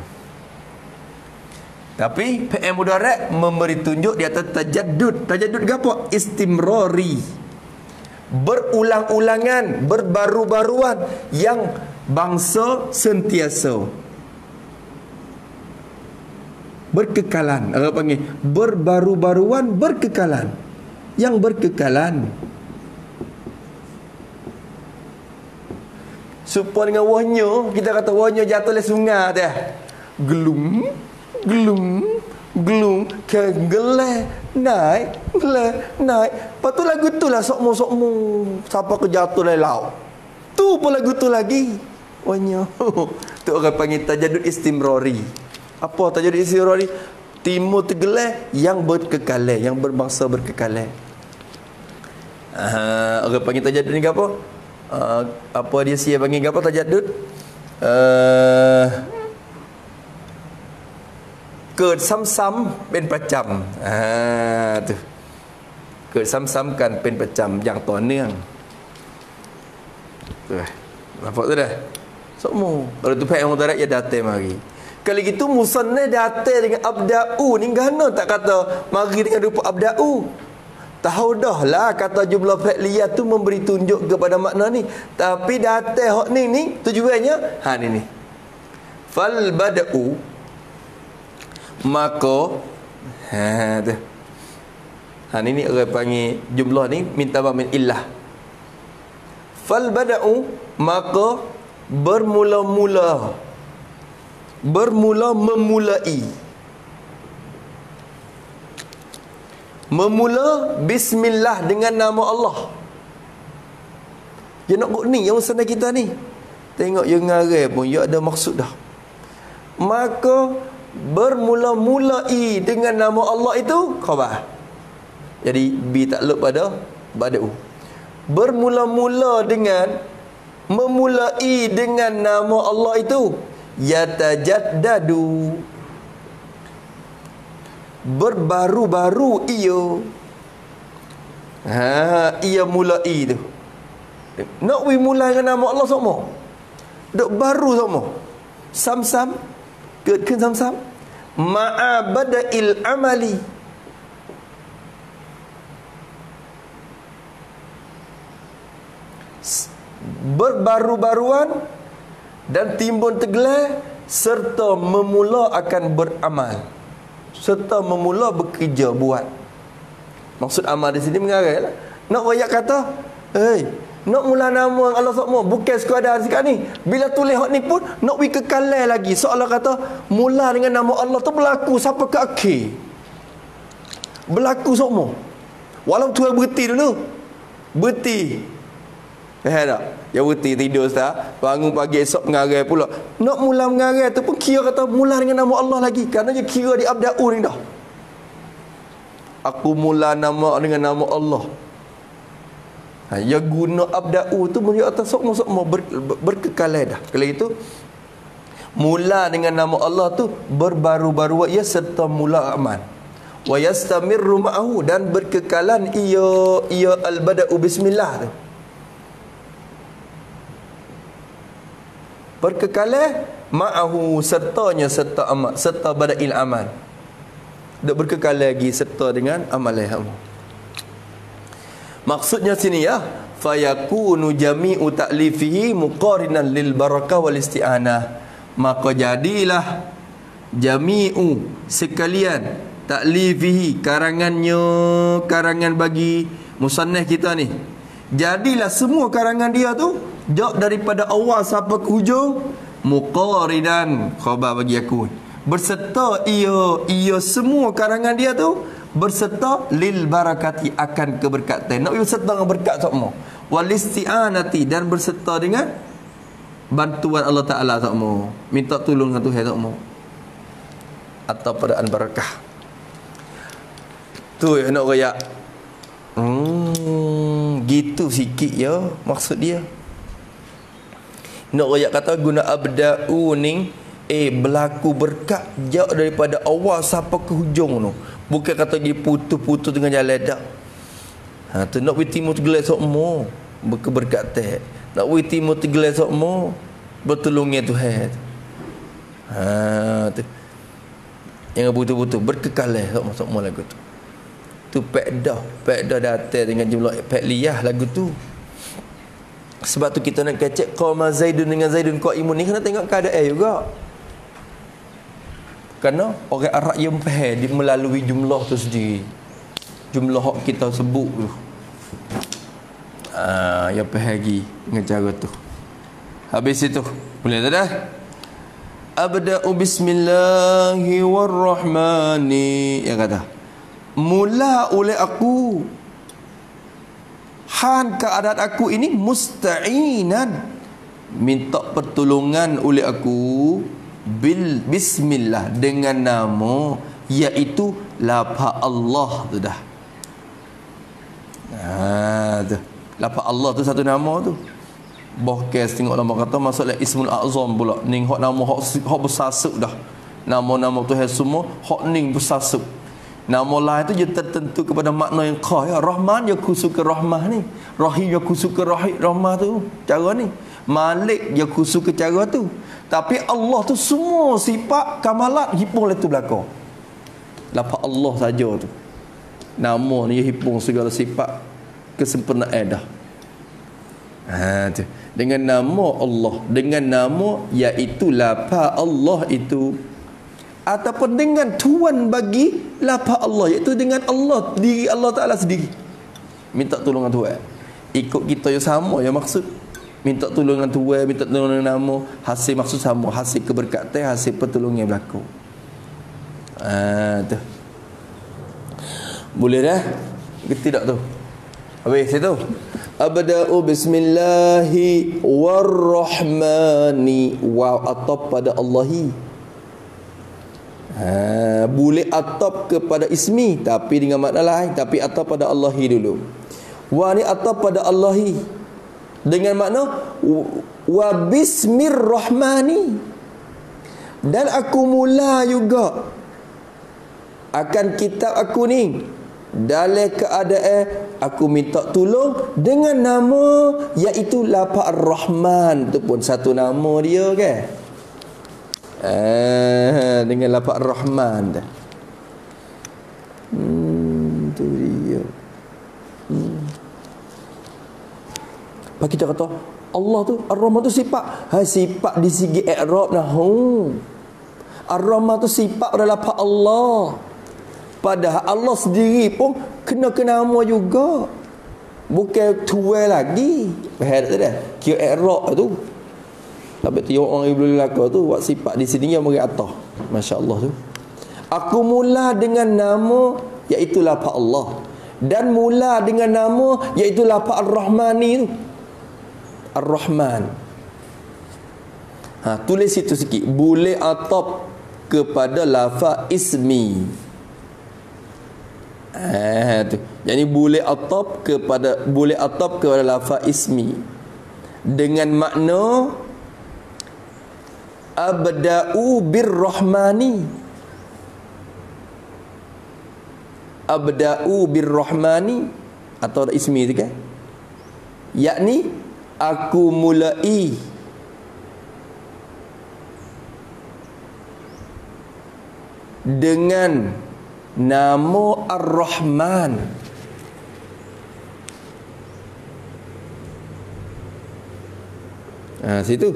Tapi PM mudarat memberi tunjuk di atas tajaddud. Tajaddud apa? Istimrari berulang-ulangan, berbaru-baruan yang bangsa sentiasa. Berkekalan apa panggil? Berbaru-baruan berkekalan. Yang berkekalan. Supaya dengan wahnya Kita kata wahnya jatuh le sungai tu Gelum Gelum Gelum Kegelai Naik Gelai Naik. Lepas tu lagu tu lah Sokmu sokmu Siapa ke jatuh le laut? Tu pun lagu tu lagi. Wahnya Tu orang panggil tajadud istimrori. Apa tajadud istimrori? Timur tergelai Yang berkekalai Yang berbangsa berkekalai. Uh, Orang panggil tajadud ni apa? Uh, apa dia sia panggil apa tajadud? Uh, Kud sam-sam Ben pacam uh, tu. Kud sam-sam kan Ben pacam Yang toneng Tu Nampak tu dah? Semua Kalau tu pihak yang mutarat Ya datang mari. Kalau gitu Musanna datang dengan Abda'u. Ni gana tak kata Mari dengan rupa Abda'u? Tahu dah lah kata jumlah fi'liyah tu memberi tunjuk kepada makna ni. Tapi datang hok ni ni tujuannya ha ni ni. Fal bada'u maka ha tu. Ha ni ni orang panggil jumlah ni minta min illah. Fal bada'u maka bermula-mula bermula memulai Memula bismillah dengan nama Allah. Ya nak ni yang sana kita ni. Tengok yang ngarai pun ya ada maksud dah. Maka bermula-mulai dengan nama Allah itu khabar. Jadi bi tak lep pada bada'u. Bermula-mula dengan memulai dengan nama Allah itu yatajaddadu berbaru-baru ia ha ia mulai tu nak we mulai dengan nama Allah semua dok baru semua sam-sam ke sam-sam ma'abada'il amali. Berbaru-baruan dan timbun tegelar serta memula akan beramal. Serta memula bekerja buat. Maksud amal di sini mengarai lah. nak rakyat kata hei nak mula nama Allah semua bukan sekadar sekat ni. Bila tulis hak ni pun nak pergi kekalai lagi. Seolah kata mula dengan nama Allah tu berlaku sampai ke akhir. Berlaku semua. Walau Tuhan berhenti dulu. Berhenti. Eh tak? Ya berhenti tidur Ustaz. Bangun pagi esok mengarai pula. Nak mula mengarai tu pun kira kata Mula dengan nama Allah lagi. Kerana kira di abda'u ni dah. Aku mula nama dengan nama Allah ha, Ya guna abda'u tu Menurut atas sokmo-sokmo ber, ber, Berkekalai dah. Kalau itu Mula dengan nama Allah tu Berbaru-baru Ya serta mula aman. Wa yastamirru ma'ahu Dan berkekalan Ia, ia al-bada'u bismillah tu. Berkekalan ma'ahu sertanya serta amal serta bada'il amal dok berkekal lagi serta dengan amal yang maksudnya sini ya fayakunu jami'u ta'lifihi muqarinan lil barakah wal isti'anah. Maka jadilah jami'u sekalian ta'lifihi karangannya karangan bagi musannah kita ni. Jadilah semua karangan dia tu Jawab daripada awal sampai ke hujung? Muqaridan Khabar bagi aku. Berserta ia Ia semua karangan dia tu Berserta Lil barakati Akan keberkatan. Nak berserta dengan berkat semua Walisti'anati Dan berserta dengan Bantuan Allah Ta'ala semua Minta tolong dengan Tuhan semua Atau pada barakah. Tu yang nak rayak Hmm, gitu sikit ya maksud dia. Nak rakyat kata guna abda'u ni Eh berlaku berkat Jauh daripada awal sampai ke hujung tu Bukan kata dia putus-putus dengan jalan dak Ha tu nak witi mu tegelas sokmo berkeberkat teh. Nak witi mu tegelas sokmo bertolongnya Tuhan. Ha tu. Yang butuh-butuh berkekalan sokmo sokmo lagu tu. Tu pek dah, pek dah datang dengan jumlah pek liyah lagu tu. Sebab tu kita nak kecek Qawma Zaidun dengan Zaidun Qa'imun ni Kena tengok keadaan juga Kerana orang Arab yang faham Dia melalui jumlah tu sendiri Jumlah yang kita sebut tu ah, Yang faham lagi Dengan cara tu Habis itu. Boleh tak dah? Abda'u bismillahi warrahmani. Yang kata. Mula oleh aku. Han keadaan aku ini musta'inan. Minta pertolongan oleh aku. Bil bismillah. Dengan nama. Iaitu lapa Allah tu dah. Ha, tu. Lapa Allah tu satu nama tu. Bohkes tengok nama kata maksudnya Ismul Azam pula. Ning hok nama hok hok bersasuk dah. Nama-nama tu semua hok ning bersasuk. Nama lain tu je tertentu kepada makna yang kah ya. Rahman ya ku suka rahmah ni. Rahim ya ku suka rahim rahmah tu. Cara ni. Malik ya ku suka cara tu. Tapi Allah tu semua sifat kamalat hipung tu belakang. Lapa Allah saja tu. Nama ni hipung segala sifat kesempurnaan dah. Ha tu dengan nama Allah dengan nama iaitu lapa Allah itu ataupun dengan tuan bagi lapa Allah iaitu dengan Allah diri Allah Taala sendiri minta tolongan Tuhan ikut kita yang sama yang maksud minta tolongan Tuhan minta tolongan nama. Hasil maksud sama. Hasil keberkatan hasil pertolongan berlaku. Ah tu. Boleh dah? Tak tu? Habis itu Abda'u bismillahi warrahmani Wow atop pada Allahi. Ha, Boleh atop kepada ismi Tapi dengan makna lain Tapi atop pada Allahi dulu. Wa ni atop pada Allahi Dengan makna Wa bismirrahmani. Dan aku mula juga Akan kitab aku ni. Dalam keadaan aku minta tolong dengan nama iaitu Lapa Ar-Rahman tu pun satu nama dia kan? Eh, dengan Lapa Ar-Rahman dah hmm, tu dia hmm. Pak kita kata Allah tu Ar-Rahman tu sifat ha, sifat di segi i'rab nah Ar-Rahman tu sifat adalah Pak Allah Padahal Allah sendiri pun kena kena nama juga. Bukan tua lagi. Faham tak dah? Kira i'rab tu. Tapi tu orang ibu lelaka tu buat sifat di sini yang beri atas. Masya-Allah tu. Aku mula dengan nama iaitu lafaz Allah dan mula dengan nama iaitu lafaz Ar-Rahmani tu. Ar-Rahman. Ha, tulis situ sikit. Boleh atap kepada lafaz ismi. Eh tu. Jadi boleh atap kepada boleh atap kepada lafaz ismi dengan makna abda'u birrahmani abda'u birrahmani atau ismi tu kan yakni aku mulai. Dengan Nama Ar-Rahman. Ha, situ.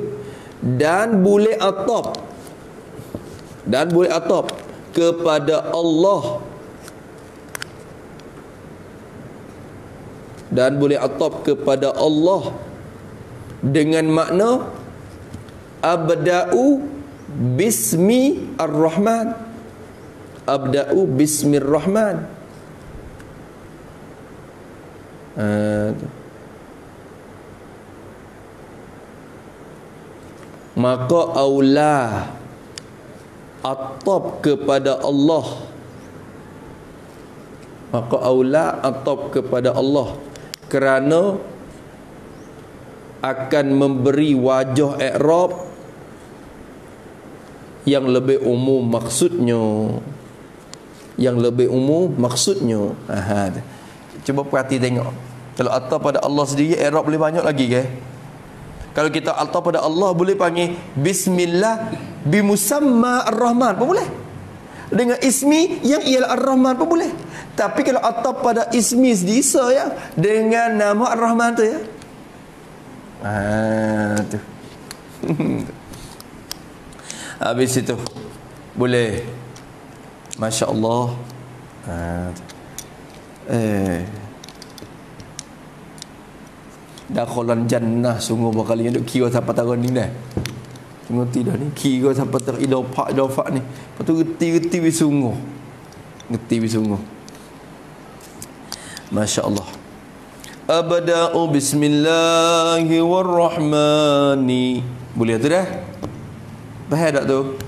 Dan boleh atop. Dan boleh atop kepada Allah. Dan boleh atop kepada Allah dengan makna abda'u bismi ar-rahman. Abda'u bismirrahman uh, maka aula atop kepada Allah. Maka aula atop kepada Allah. Kerana akan memberi wajah i'rab yang lebih umum maksudnya. Yang lebih umum maksudnya. Aha cuba perhati tengok. Kalau atau pada Allah sendiri i'rab boleh banyak lagi ke? Kalau kita atau pada Allah boleh panggil bismillah bimusamma ar-rahman apa boleh. Dengan ismi yang ialah ar-rahman apa boleh. Tapi kalau atau pada ismi sendiri ya dengan nama ar-rahman tu ya ah tu. Habis itu boleh. Masya Allah uh, Eh. Dakhalan jannah sungguh bakal yang duk kira sampai tahun ni dah. Ngerti dah ni. Kira sampai ter idafak idafak ni. Lepas tu reti-reti wi sungguh. Reti wi sungguh. Masya Allah Abada'u bismillahirrahmani Boleh tu dah? Faham tak tu?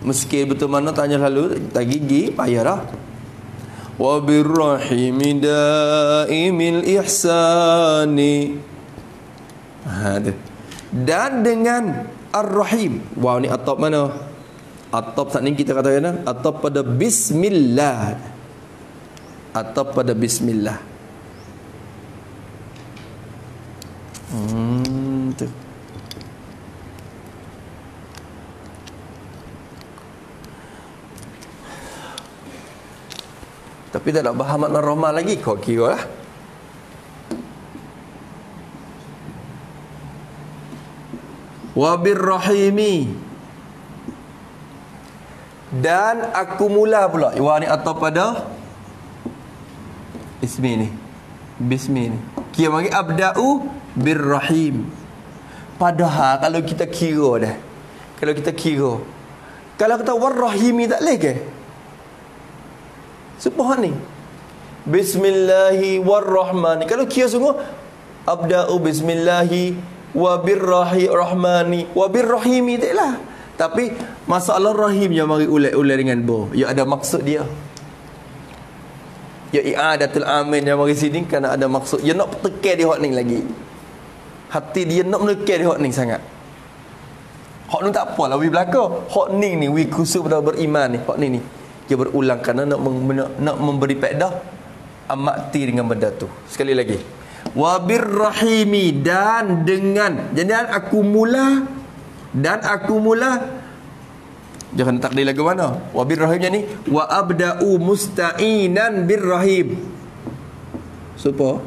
Meski betul mana tanya lalu Tak gigi, payah dah Wa birrahimi da'imil ihsani ha, tu. Dan dengan Ar-Rahim Wow ni atop mana? Atop saat ni kita kata? Atop pada Bismillah Atop pada Bismillah Hmm, tu. Tapi tak nak faham makna rahmat lagi kau kira lah. Wabir rahimi dan aku mula pula wa ni atau pada ismi ni bismi ni kira mari abda'u birrahim. Padahal kalau kita kira dah kalau kita kira kalau kata warrahimi tak leh ke? Subhan ni bismillahi warrahmani kalau kira sungguh abda'u bismillahi wa birrahi rahmani wa birrahimi taklah tapi masalah rahim yang mari ulai-ulai dengan bo ya ada maksud dia. Ya i'adatul amin yang mari sini kerana ada maksud. Ya nak tekan dia hak ni lagi hati dia nak menekan dia hak ni sangat. Hak ni tak apa lah wi belaka hak ni ni wi khusus pada beriman ni hak ni ni. Dia berulang kerana nak nak, nak memberi faedah amati dengan benda tu. Sekali lagi. Wa birrahimi dan dengan jadi aku mula dan aku mula jangan takdir lagu mana? Wa birrahimnya ni wa abda'u musta'inan birrahim supaya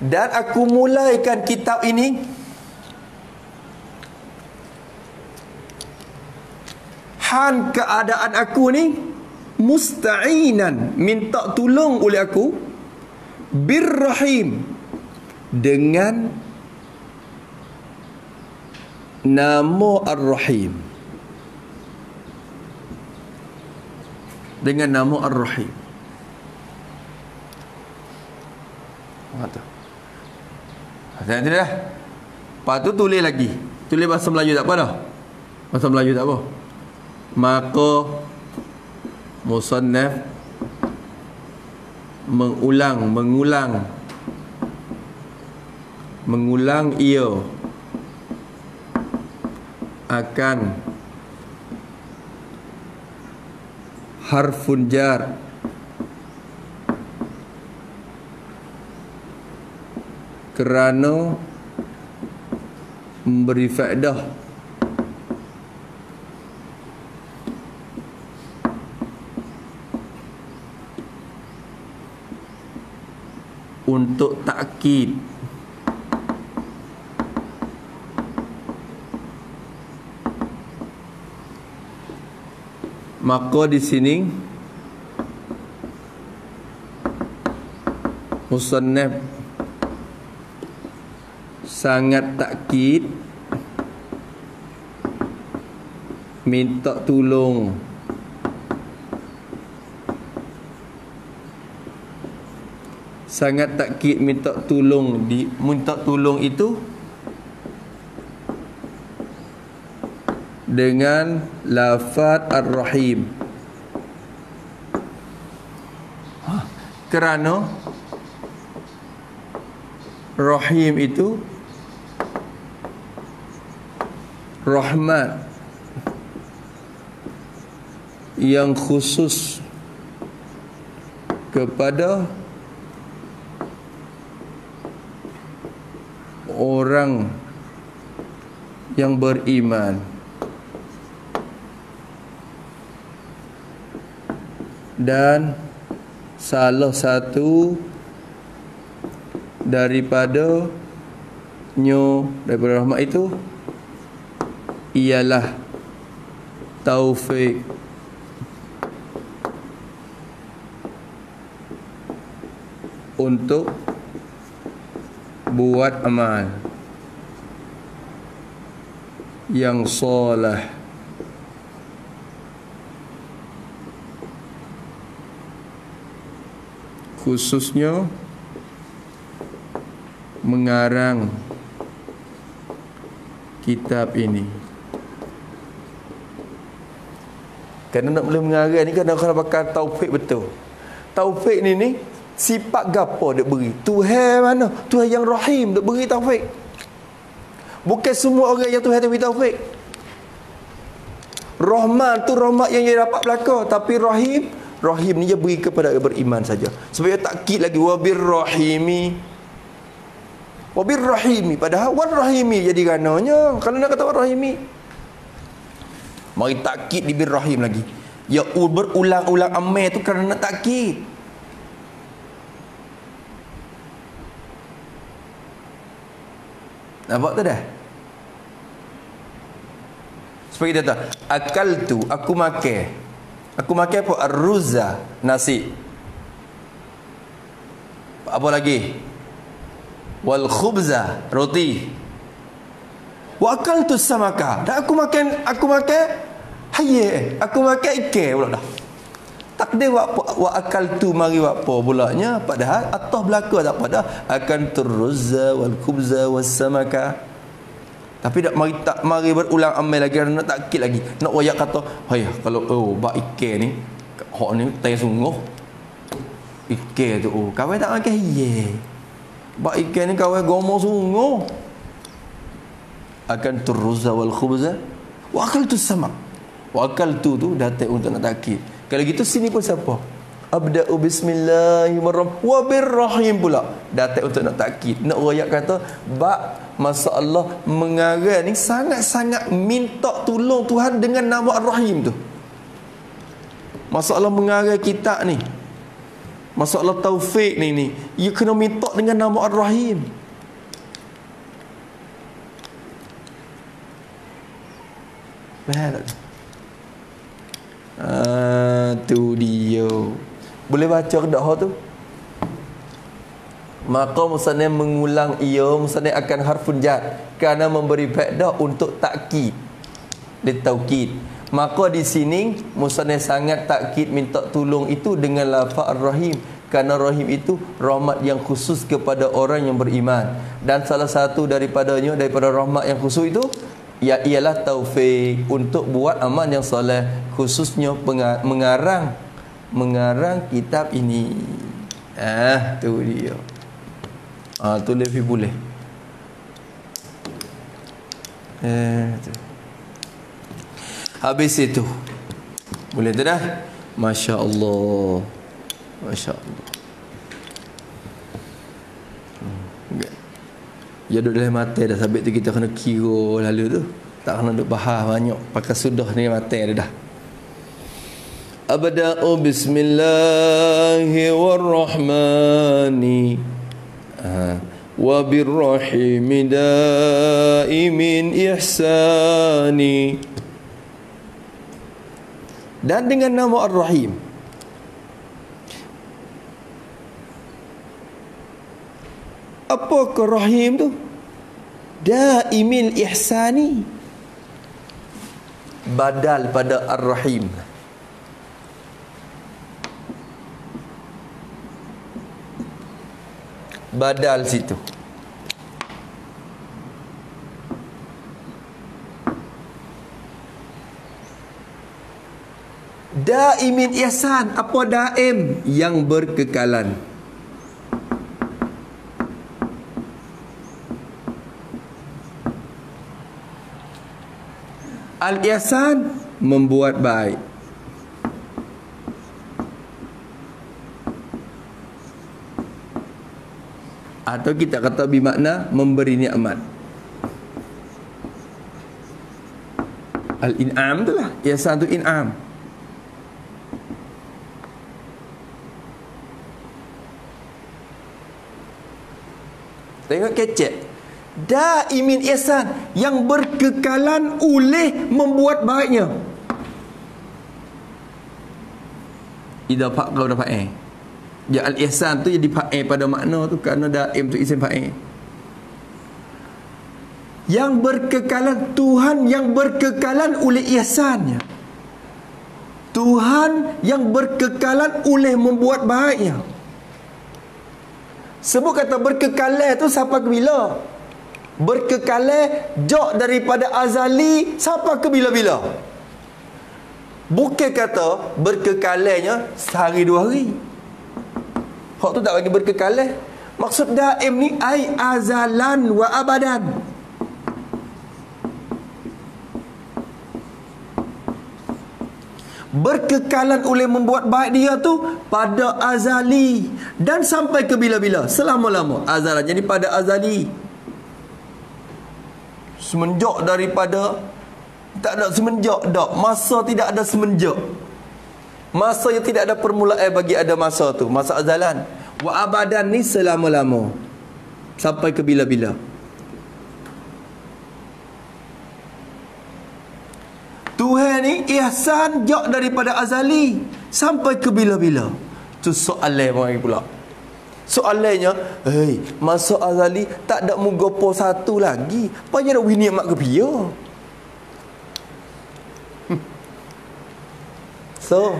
dan aku mulaikan kitab ini. Han keadaan aku ni musta'inan minta tolong oleh aku. Birrahim dengan nama ar-rahim. Dengan nama ar-rahim Tengok tu dah. Lepas tu tulis lagi. Tulis bahasa Melayu tak apa dah. Bahasa Melayu tak apa. Maka musannaf mengulang mengulang mengulang ia akan harfun jar kerana memberi faedah. Untuk takkid. Maka di sini musannaf sangat takkid minta tolong sangat takkid minta tolong di minta tolong itu dengan lafaz ar-rahim. Kerana rahim itu rahmat yang khusus kepada orang yang beriman. Dan salah satu daripada nyo daripada rahmat itu ialah taufik. Untuk buat amal yang soleh. Khususnya mengarang kitab ini kerana nak boleh mengarang ni kan kalau pakai taufik betul taufik ni ni sifat gapo dia beri Tuhan mana Tuhan yang rahim dia beri taufik Bukan semua orang yang Tuhan beri taufik. Rahman tu rahmat yang dia dapat belaka tapi rahim rahim ni dia beri kepada yang beriman saja. Supaya takkid lagi wabir rahimi. Wabir rahimi padahal wan rahimi jadi gananya kalau nak kata wan rahimi. Mari takkid di bir rahim lagi. Ya berulang-ulang amal tu kerana nak takkid. Nampak tak dah? Seperti dia kata, akal tu aku makan. Aku makan apa? Arruza, nasi. Apa lagi? Wal khubza, roti. Wa akal tu samaka. Dan aku makan, aku makan haye. Aku makan ikan pula dah. Takdir wa, wa akal tu mari wa apa pulanya padahal atah belaka tak pada akan turuzza wal khubza was samaka. Tapi tak mari tak mari berulang amal lagi. Nak takkid lagi. Nak wayak kata hay kalau oh bak ikan ni hok ni tai sungguh. Ikan tu oh kawan tak makan ye bak ikan ni kawan gomo sungguh. Akan turuzza wal khubza. Wa akal tu sama wa akal tu tu datang untuk nak takkid kalau gitu sini pun siapa? Abda'u bismillahirrahmanirrahim wa birrahim pula. Datang untuk nak takkid. Nak royak kata ba masa Allah mengarang ni sangat-sangat minta tolong Tuhan dengan nama Ar-Rahim tu. Masa Allah mengarang kitab ni. Masa Allah taufik ni ni, you kena minta dengan nama Ar-Rahim. Faham tak? Tu dia. Boleh baca dah tu? Maka musannif mengulang ia musannif akan harfun jad kerana memberi faedah untuk takkid. Dia taukid. Maka di sini musannif sangat takkid minta tolong itu dengan lafaz ar-rahim kerana rahim itu rahmat yang khusus kepada orang yang beriman dan salah satu daripadanya daripada rahmat yang khusus itu ia ialah taufik untuk buat amal yang soleh khususnya mengarang mengarang kitab ini. Ah tu dia. Ah tu lebih boleh. Eh tu. habis itu. Boleh tak dah? masya-Allah masya-Allah Ya duduk dalam mata dah Sampai tu kita kena kira lalu tu. Tak kena duduk bahas banyak Pakai sudah ni mata dah dah. Abda'u bismillahirrahmani. Ha. Wa daimin ihsani. Dan dengan nama Ar-Rahim apa ke rahim tu? Daimil ihsani. Badal pada ar-rahim. Badal situ. Daimin ihsan. Apa daim? Yang berkekalan Al-ihsan membuat baik. Atau kita kata bermakna memberi nikmat. Al-in'am tu lah. Ihsan tu in'am. Tengok kecek. Daimin ihsan yang berkekalan oleh membuat baiknya. Ida pak kau dapat eh. Ya al-ihsan tu jadi fa'il pada makna tu kerana daim tu isim fa'il. Yang berkekalan Tuhan yang berkekalan oleh ihsannya. Tuhan yang berkekalan oleh membuat baiknya. Sebut kata berkekalan tu ke bila? Berkekalan jok daripada azali siapa ke bila-bila? Bukan kata berkekalannya sehari dua hari. Hak tu tak bagi berkekalan. Maksud daim ni ai azalan wa abadan. Berkekalan oleh membuat baik dia tu pada azali dan sampai ke bila-bila selama-lama azalan jadi pada azali semenjak daripada tak ada semenjak dak masa tidak ada semenjak. Masa yang tidak ada permulaan bagi ada masa tu. Masa azalan. Wa abadan ni selama-lama. Sampai ke bila-bila. Tuhan ni ihsan jak daripada azali. Sampai ke bila-bila. Tu soalan mari pula Soalannya Hei Masa azali Tak ada mugopo satu lagi Payah nak wini mak kepia So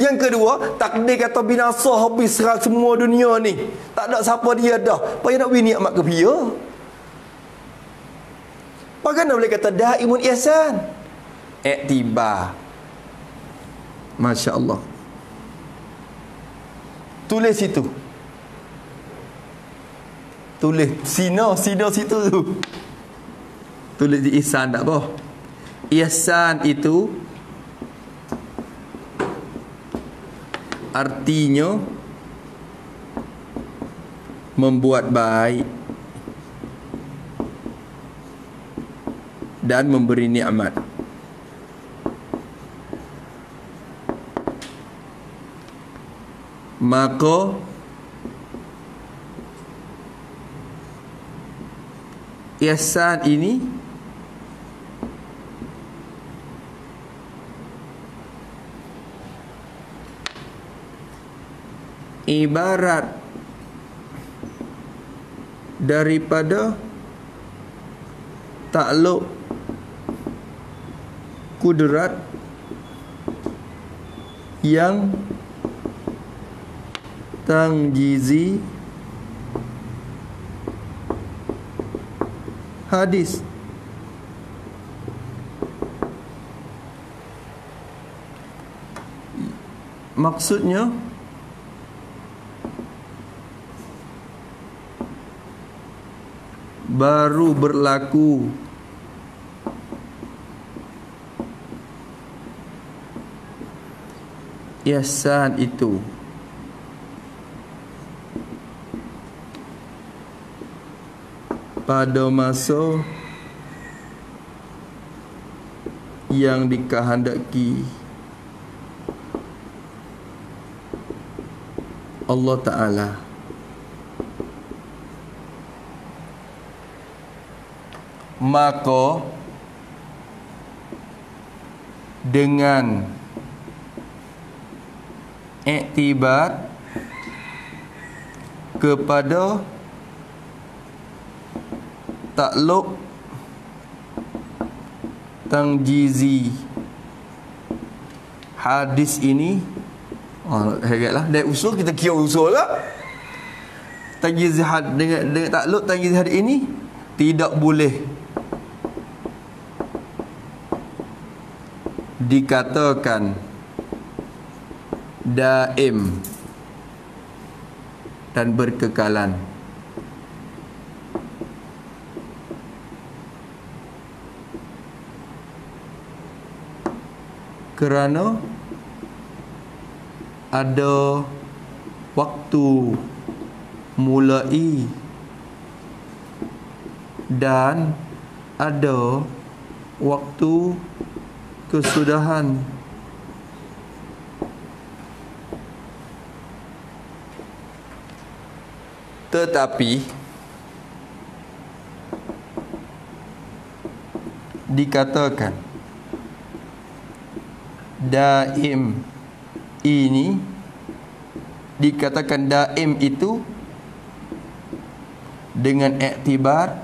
yang kedua, takdir kata binasa habis semua dunia ni. Tak ada siapa dia dah. Payah nak bini amat kepia. Bagaimana boleh kata daimun ihsan? Iktibar. Masya Allah. Tulis situ. Tulis. Sino, sino situ tu. Tulis di ihsan tak apa. Ihsan itu artinya membuat baik dan memberi nikmat maka ihsan ini ibarat daripada takluk kudrat yang tangjizi hadis. Maksudnya baru berlaku. Ihsan itu pada masa yang dikehendaki. Allah Ta'ala. Maka dengan iktibar kepada takluk tangjizi hadis ini oh heratlah dari usul kita kira usul lah. Tangjizi had dengan, dengan takluk tangjizi hadis ini tidak boleh dikatakan daim dan berkekalan kerana ada waktu mulai dan ada waktu kesudahan. Tetapi dikatakan daim ini dikatakan daim itu dengan iktibar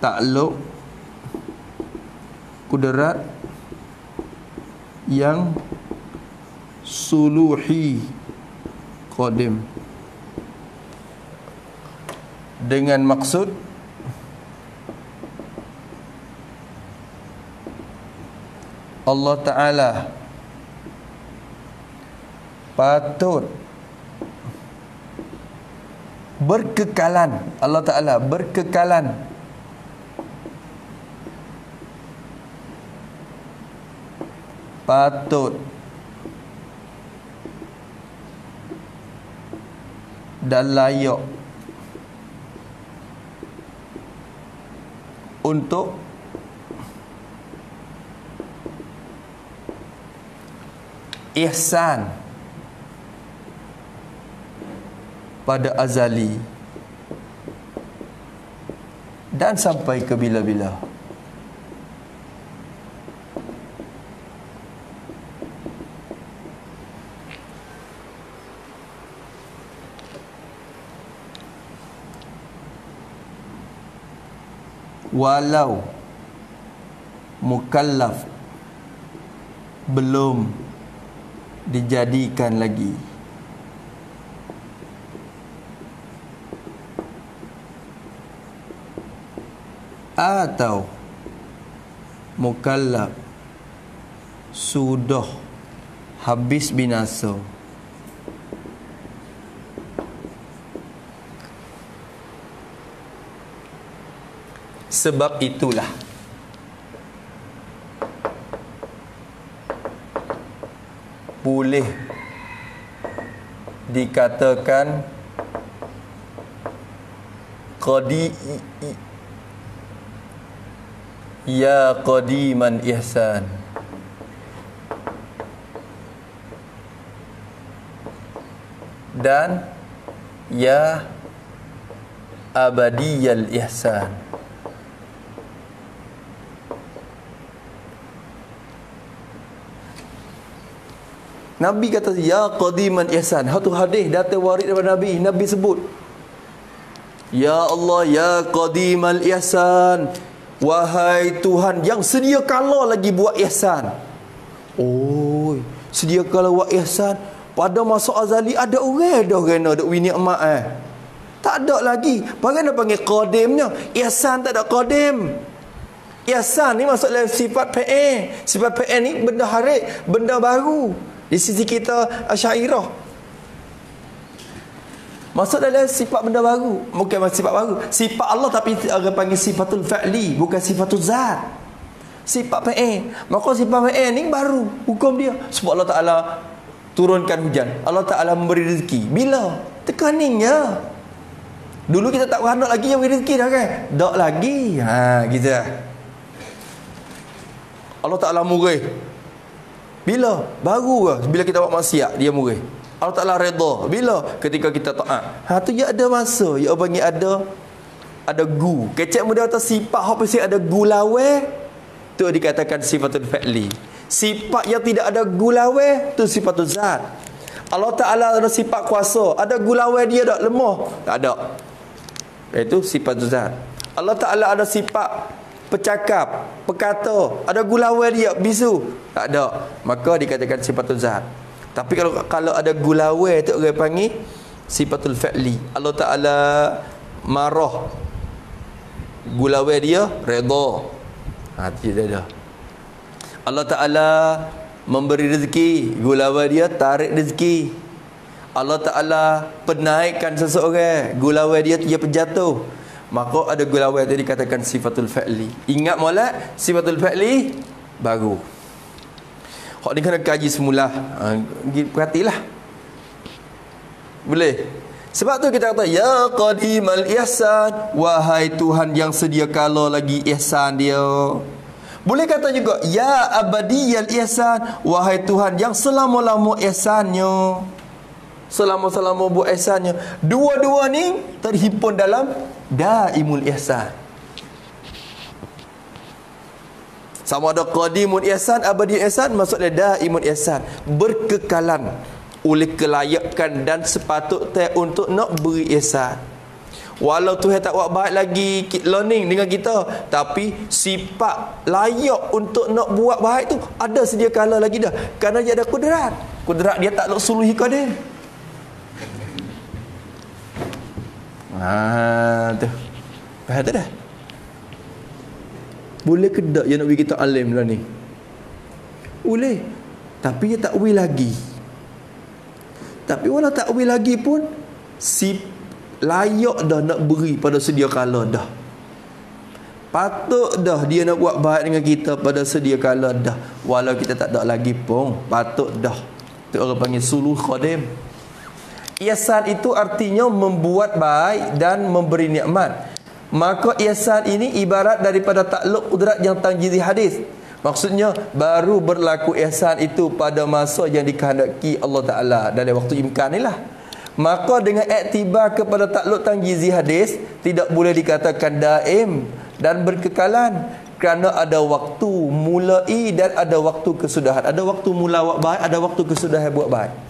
takluk kudrat yang suluhi qadim. Dengan maksud Allah Ta'ala patut berkekalan. Allah Ta'ala berkekalan. Patut dan layak untuk ihsan pada azali dan sampai ke bila-bila. Walau mukallaf belum dijadikan lagi. Atau mukallaf sudah habis binasa. Sebab itulah boleh dikatakan qadi ya qadiman ihsan. Dan ya abadiyal ihsan Nabi kata ya qadiman ihsan. Satu hadis datang warid daripada Nabi. Nabi sebut Ya Allah ya qadimal ihsan. Wahai Tuhan yang sedia kala lagi buat ihsan. Oh, sedia kala buat ihsan. Pada masa azali ada orang dah kena duk wini emak eh. Tak ada lagi. Bagaimana panggil qadimnya? Ihsan tak ada qadim. Ihsan ni maksudnya sifat PA. Sifat PA ni benda harik, benda baru. Di sisi kita Asyairah. Maksud adalah sifat benda baru. Bukan sifat baru. Sifat Allah tapi orang panggil sifatul fa'li Bukan sifatul zat. Sifat fa'in Maka sifat fa'in ni baru Hukum dia. Sebab Allah Ta'ala Turunkan hujan. Allah Ta'ala memberi rezeki. Bila? Tekaningnya Dulu kita tak beranak lagi yang beri rezeki dah kan? Tak lagi. Ha gitu Allah Ta'ala murih bila? Baru ke? Bila kita buat maksiat, dia murih. Allah Ta'ala reda. Bila? Ketika kita taat. Ha, tu ya ada masa. Ya panggil ada ada gu. Kecek muda atau sifat apa sih ada gu lawe? Tu dikatakan sifatul fa'li. Sifat yang tidak ada gu lawe, tu sifatul zat. Allah Ta'ala ada sifat kuasa. Ada gu lawe dia tak lemah? Tak ada. Itu sifat zat. Allah Ta'ala ada sifat pecakap, pekata, ada gulawai dia bisu. Tak ada. Maka dikatakan sifatul zat. Tapi kalau kalau ada gulawai tu orang panggil sifatul fa'li. Allah Taala marah. Gulawai dia redha. Ha tidak ada. Allah Taala memberi rezeki, gulawai dia tarik rezeki. Allah Taala penaikkan seseorang, gulawai dia dia penjatuh. Maka ada gulawai tadi katakan sifatul fa'li. Ingat molek sifatul fa'li baru. Hak ni kena kaji semula. Ha, perhatilah. Boleh. Sebab tu kita kata ya qadimal ihsan wahai Tuhan yang sedia kala lagi ihsan dia. Boleh kata juga ya abadiyal ihsan wahai Tuhan yang selama-lama ihsannya selama-selama buat ihsannya. Dua-dua ni terhimpun dalam daimul ihsan. Sama ada qadimun ihsan, abadi ihsan, maksudnya daimul ihsan. Berkekalan oleh kelayakan dan sepatutnya untuk nak beri ihsan. Walau tu tak buat baik lagi learning dengan kita Tapi sifat layak untuk nak buat baik tu Ada sedia kala lagi dah Kerana dia ada kudrat Kudrat dia tak nak suluhi kau dia Haa tu Faham tak dah? Boleh ke tak dia nak kita alim lah ni? Boleh. Tapi dia tak boleh lagi. Tapi walau tak boleh lagi pun, si layak dah nak beri pada sedia kala dah. Patut dah dia nak buat baik dengan kita pada sedia kala dah. Walau kita tak ada lagi pun, patut dah. Itu orang panggil suluh khadim. Iasan itu artinya membuat baik dan memberi nikmat. Maka ihsan ini ibarat daripada takluk kudrat yang tangjizi hadis. Maksudnya baru berlaku ihsan itu pada masa yang dikehendaki Allah Taala dalam waktu imkan inilah. Maka dengan iktibar kepada takluk tangjizi hadis tidak boleh dikatakan daim dan berkekalan kerana ada waktu mulai dan ada waktu kesudahan. Ada waktu mula buat baik, ada waktu kesudahan buat baik.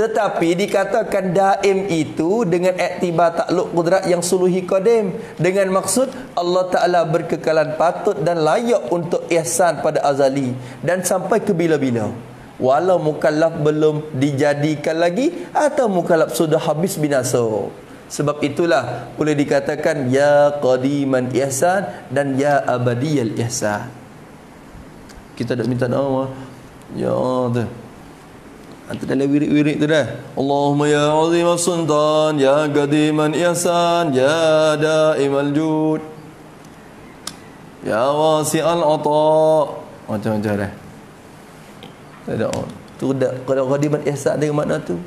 Tetapi dikatakan daim itu dengan iktibar takluk kudrat yang suluhi qadim dengan maksud Allah Taala berkekalan patut dan layak untuk ihsan pada azali dan sampai ke bila-bila. Walau mukallaf belum dijadikan lagi atau mukallaf sudah habis binasa. Sebab itulah boleh dikatakan ya qadiman ihsan dan ya abadiyal ihsan. Kita dah minta doa. Ya Allah. Itu dalam wirid-wirid tu dah. Allahumma ya azim as-sultan, ya qadiman ihsan, ya daimal jud. Ya wasi'al ata. Macam-macam dah. Tak ada. Tu dah kalau qadiman ihsan dengan makna tu.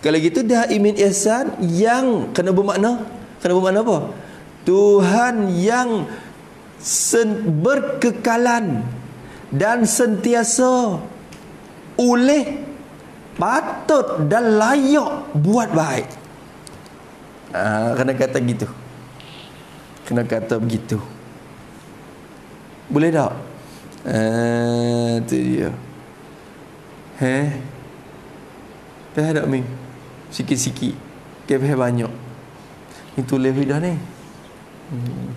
Kalau gitu daimin ihsan yang kena bermakna kena bermakna apa? Tuhan yang berkekalan dan sentiasa oleh patut dan layak buat baik. Ah, kena kata gitu. Kena kata begitu. Boleh tak? Ah, tu dia. Heh. Faham tak mi? Sikit-sikit. Ke faham banyak. Itu lebih dah ni. Hmm.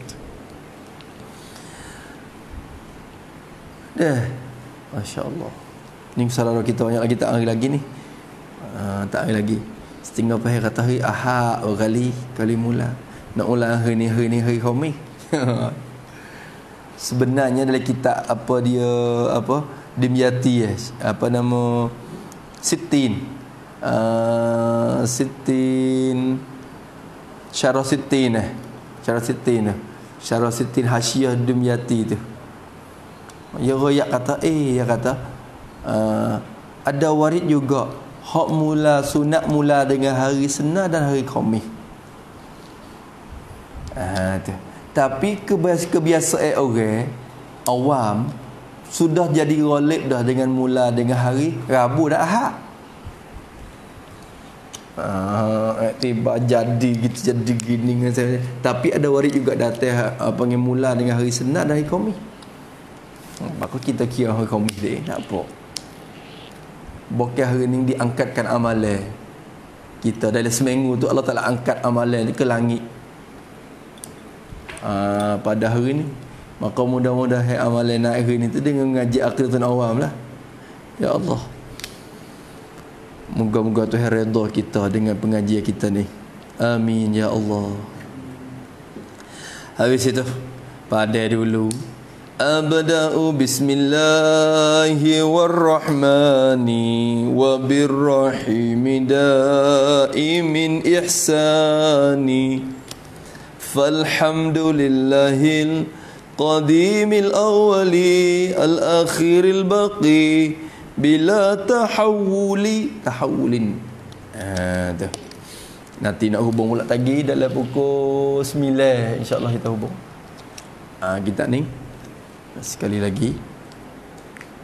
Masya-Allah. Ni saudara kita banyak lagi tak hari lagi ni. Uh, tak hari lagi. Setengah pahir kata hari ahad kali kali mula. Nak ulang hari ni hari ni hari khamis. Sebenarnya dalam kitab apa dia apa Dimyati eh, apa nama Sitin uh, Sitin Syarah Sitin eh Syarah Sitin eh Syarah Sitin Hasyiah Dimyati tu Ya royak kata eh ya kata uh, ada warid juga hak mula sunat mula dengan hari senar dan hari khamis uh, tu. tapi kebiasa kebiasaan orang awam sudah jadi golib dah dengan mula dengan hari Rabu dan Ahad Ah, uh, tiba jadi gitu jadi gini dengan saya. Tapi ada warid juga datang uh, panggil mula dengan hari Senin dan hari Khamis. Maka kita kira hari Khamis dia nak apa? Bukan hari ni diangkatkan amalan kita dalam seminggu tu Allah Taala angkat amalan ke langit. Ah, pada hari ni maka mudah-mudahan amalan naik hari ni tu dengan mengaji akhiratun awam lah. Ya Allah. Moga-moga Tuhan redha kita dengan pengajian kita ni. Amin ya Allah. Habis itu pada dulu أبدأ بسم الله والرحمن وبالرحيم دائم إحساني فالحمد لله القديم الأول الأخير البقي بلا تحول تحول هذا Nanti nak hubung pula lagi dalam pukul 9 InsyaAllah kita hubung ha, Kita ni sekali lagi.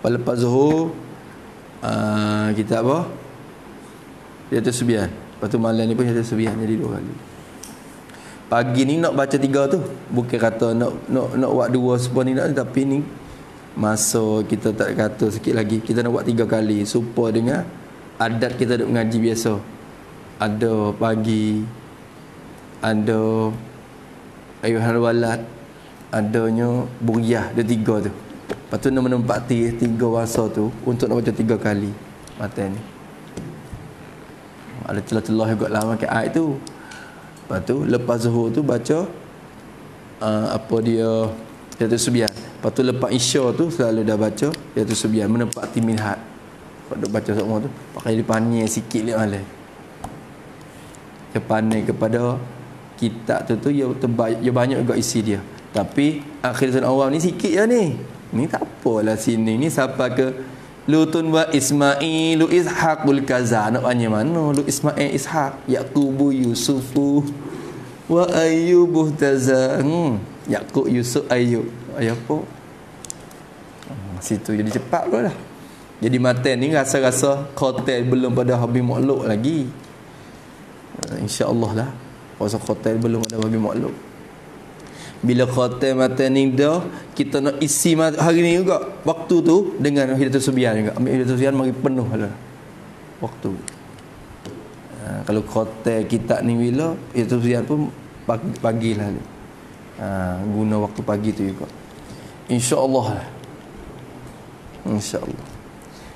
Lepas zuhur uh, kita apa? Dia tersubian lepas tu malam ni pun dia tersubian jadi dua kali. Pagi ni nak baca tiga tu. Bukan kata nak nak nak buat dua semua ni nak tapi ni masa kita tak kata sikit lagi. Kita nak buat tiga kali supaya dengan adat kita duk mengaji biasa. Ada pagi ada ayuhan walad adanya buriah dia tiga tu. Lepas tu nak menempati tiga masa tu untuk nak baca tiga kali mata ni. Ada celah-celah juga lama ke ayat tu. Lepas tu lepas zuhur tu baca uh, apa dia Yaitu Subian. Lepas tu lepas Isya tu Selalu dah baca Yaitu Subian. Menempati minhat Lepas baca semua tu Pakai dia panik sikit lihat malam. Dia kepada Kitab tu tu Dia, terbaik, dia banyak juga isi dia Tapi Akhir Sunan Awam ni sikit je ni. Ni tak apalah sini. Ni siapa ke? Lutun wa Ismail Lu Ishaq kaza. Nak tanya mana? Lu Ismail Ishaq Yaqubu Yusufu Wa Ayyubuh taza hmm. Yakub Yusuf Ayub Ayub apa? Hmm, situ jadi cepat pula lah jadi maten ni rasa-rasa hotel belum pada habis makhluk lagi. Uh, insyaAllah lah pasal hotel belum ada habis makhluk bila hotel maten ni dah kita nak isi hari ni juga waktu tu dengan Hidatul Subian juga. Ambil Hidatul Subian mari penuh lah. Waktu. Uh, kalau hotel kita ni bila Hidatul Subian pun pagi, lah ha, guna waktu pagi tu juga. Insyaallah insyaallah.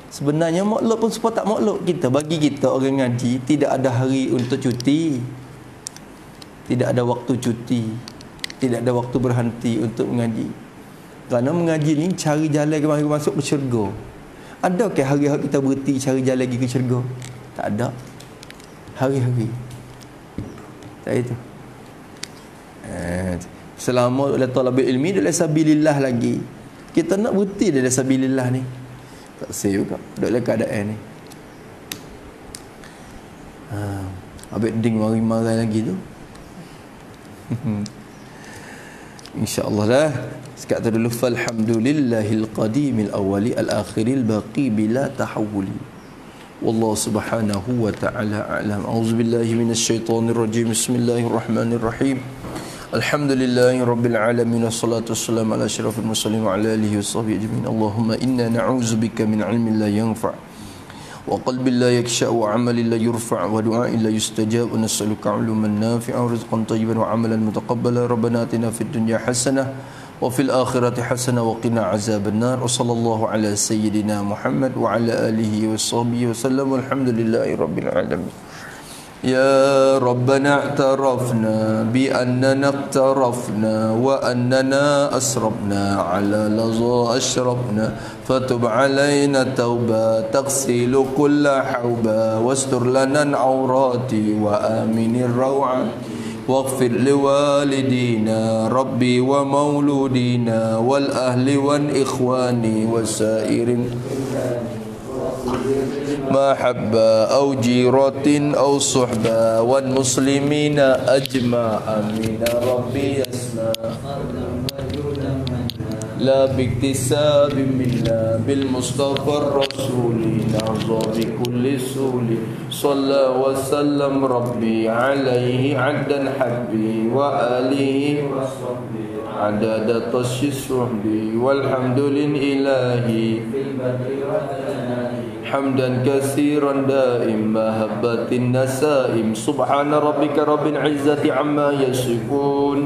Sebenarnya makhluk pun semua tak makhluk kita. Bagi kita orang ngaji tidak ada hari untuk cuti. Tidak ada waktu cuti tidak ada waktu berhenti untuk mengaji. Kerana mengaji ni cari jalan ke masuk ke syurga. Ada ke hari-hari kita berhenti cari jalan lagi ke syurga? Tak ada. Hari-hari. Tak itu. Eh, selama oleh talabul ilmi dalam sabilillah lagi. Kita nak berhenti dalam sabilillah ni. Tak say juga dalam keadaan ni. Ha ding mari-mari lagi tu InsyaAllah dah. Sekat tu dulu Falhamdulillahil qadimil awali Al akhiril baqi bila tahawuli. Wallah subhanahu wa ta'ala a'lam. Auzubillahi minas syaitanir rajim Bismillahirrahmanirrahim. Alhamdulillahi rabbil alamin. Wa salatu salam ala syirafil musallim Wa ala alihi wa sahbihi ajamin Allahumma inna na'uzubika min ilmin la yangfa' وقلب لا يكشأ وعمل لا يرفع ودعاء لا يستجاب. ونسألك علما نافعا ورزقا طيبا وعملا متقبلا. ربنا آتنا في الدنيا حسنة وفي الآخرة حسنة وقنا عذاب النار. وصلى الله على سيدنا محمد وعلى آله وصحبه وسلم. والحمد لله رب العالمين. يا ربنا اعترفنا بأننا اقترفنا وأننا أسربنا على لظى أشربنا فتب علينا توبة تغسل كل حوبة واستر لنا العورات وآمن الروعة واغفر لوالدينا ربي ومولودينا والأهل والإخوان وسائر محبة أو جيرة أو صحبة والمسلمين أجمع من ربي يسمع لا باكتساب منا بالمصطفى الرسول نرضى بكل سول صلى وسلم ربي عليه عدا حبي وآله عدد طش الصحب والحمد لله في البدر والثناء حمدا كثيرا دائم مهبة النسائم سبحان ربك رب العزة عما يصفون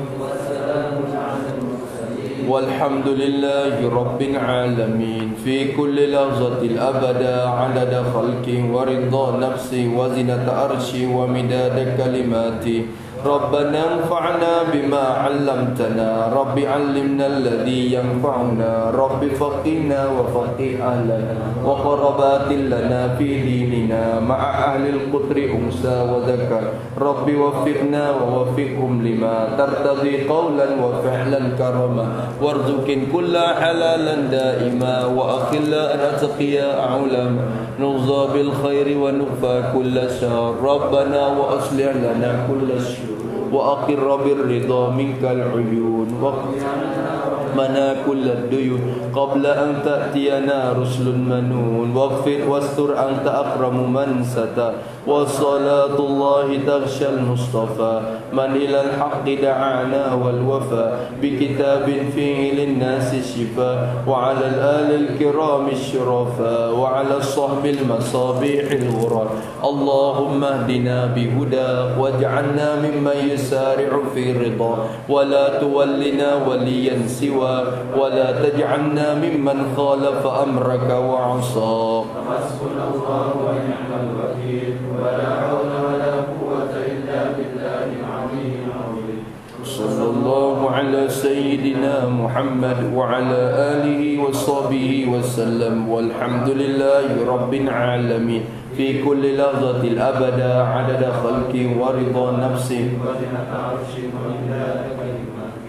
والحمد لله رب العالمين في كل لحظة الأبدا عدد خلقي ورضا نفسي وزنة أرشي ومداد كلماتي ربنا انفعنا بما علمتنا. رب علمنا الذي ينفعنا. رب فقنا وفقه أهلنا. وقربات لنا في ديننا. مع أهل القطر أنسى وذكر. رب وفقنا ووفقهم لما. ترتضي قولا وفعلا كرما. وارزق كل حلالا دائما. وأخلا أن أتقيا علما نرضى بالخير ونخفى كل شر. ربنا وأصلح لنا كل شر. وأقر بالرضامك العيون وقتنا كل الديون قبل أن تأتينا رسل منون واغفر واستر أنت أكرم من ستر وصلاة الله تغشى المصطفى. من إلى الحق دعانا والوفى بكتاب فيه للناس الشفاء وعلى الآل الكرام الشرفاء وعلى الصحب المصابيح الغرى اللهم اهدنا بهدى. واجعلنا ممن يسارع في رضا. ولا تولنا وليا سوى. ولا تجعلنا ممن خالف أمرك وعصى. حسبنا الله ونعم الوكيل ولا حول ولا قوة إلا بالله العلي العظيم صلى الله على سيدنا محمد وعلى آله وصحبه وسلم والحمد لله رب العالمين في كل لحظة الأبدا عدد خلقه ورضا نفسه وزنة عرشه ومداد كلماته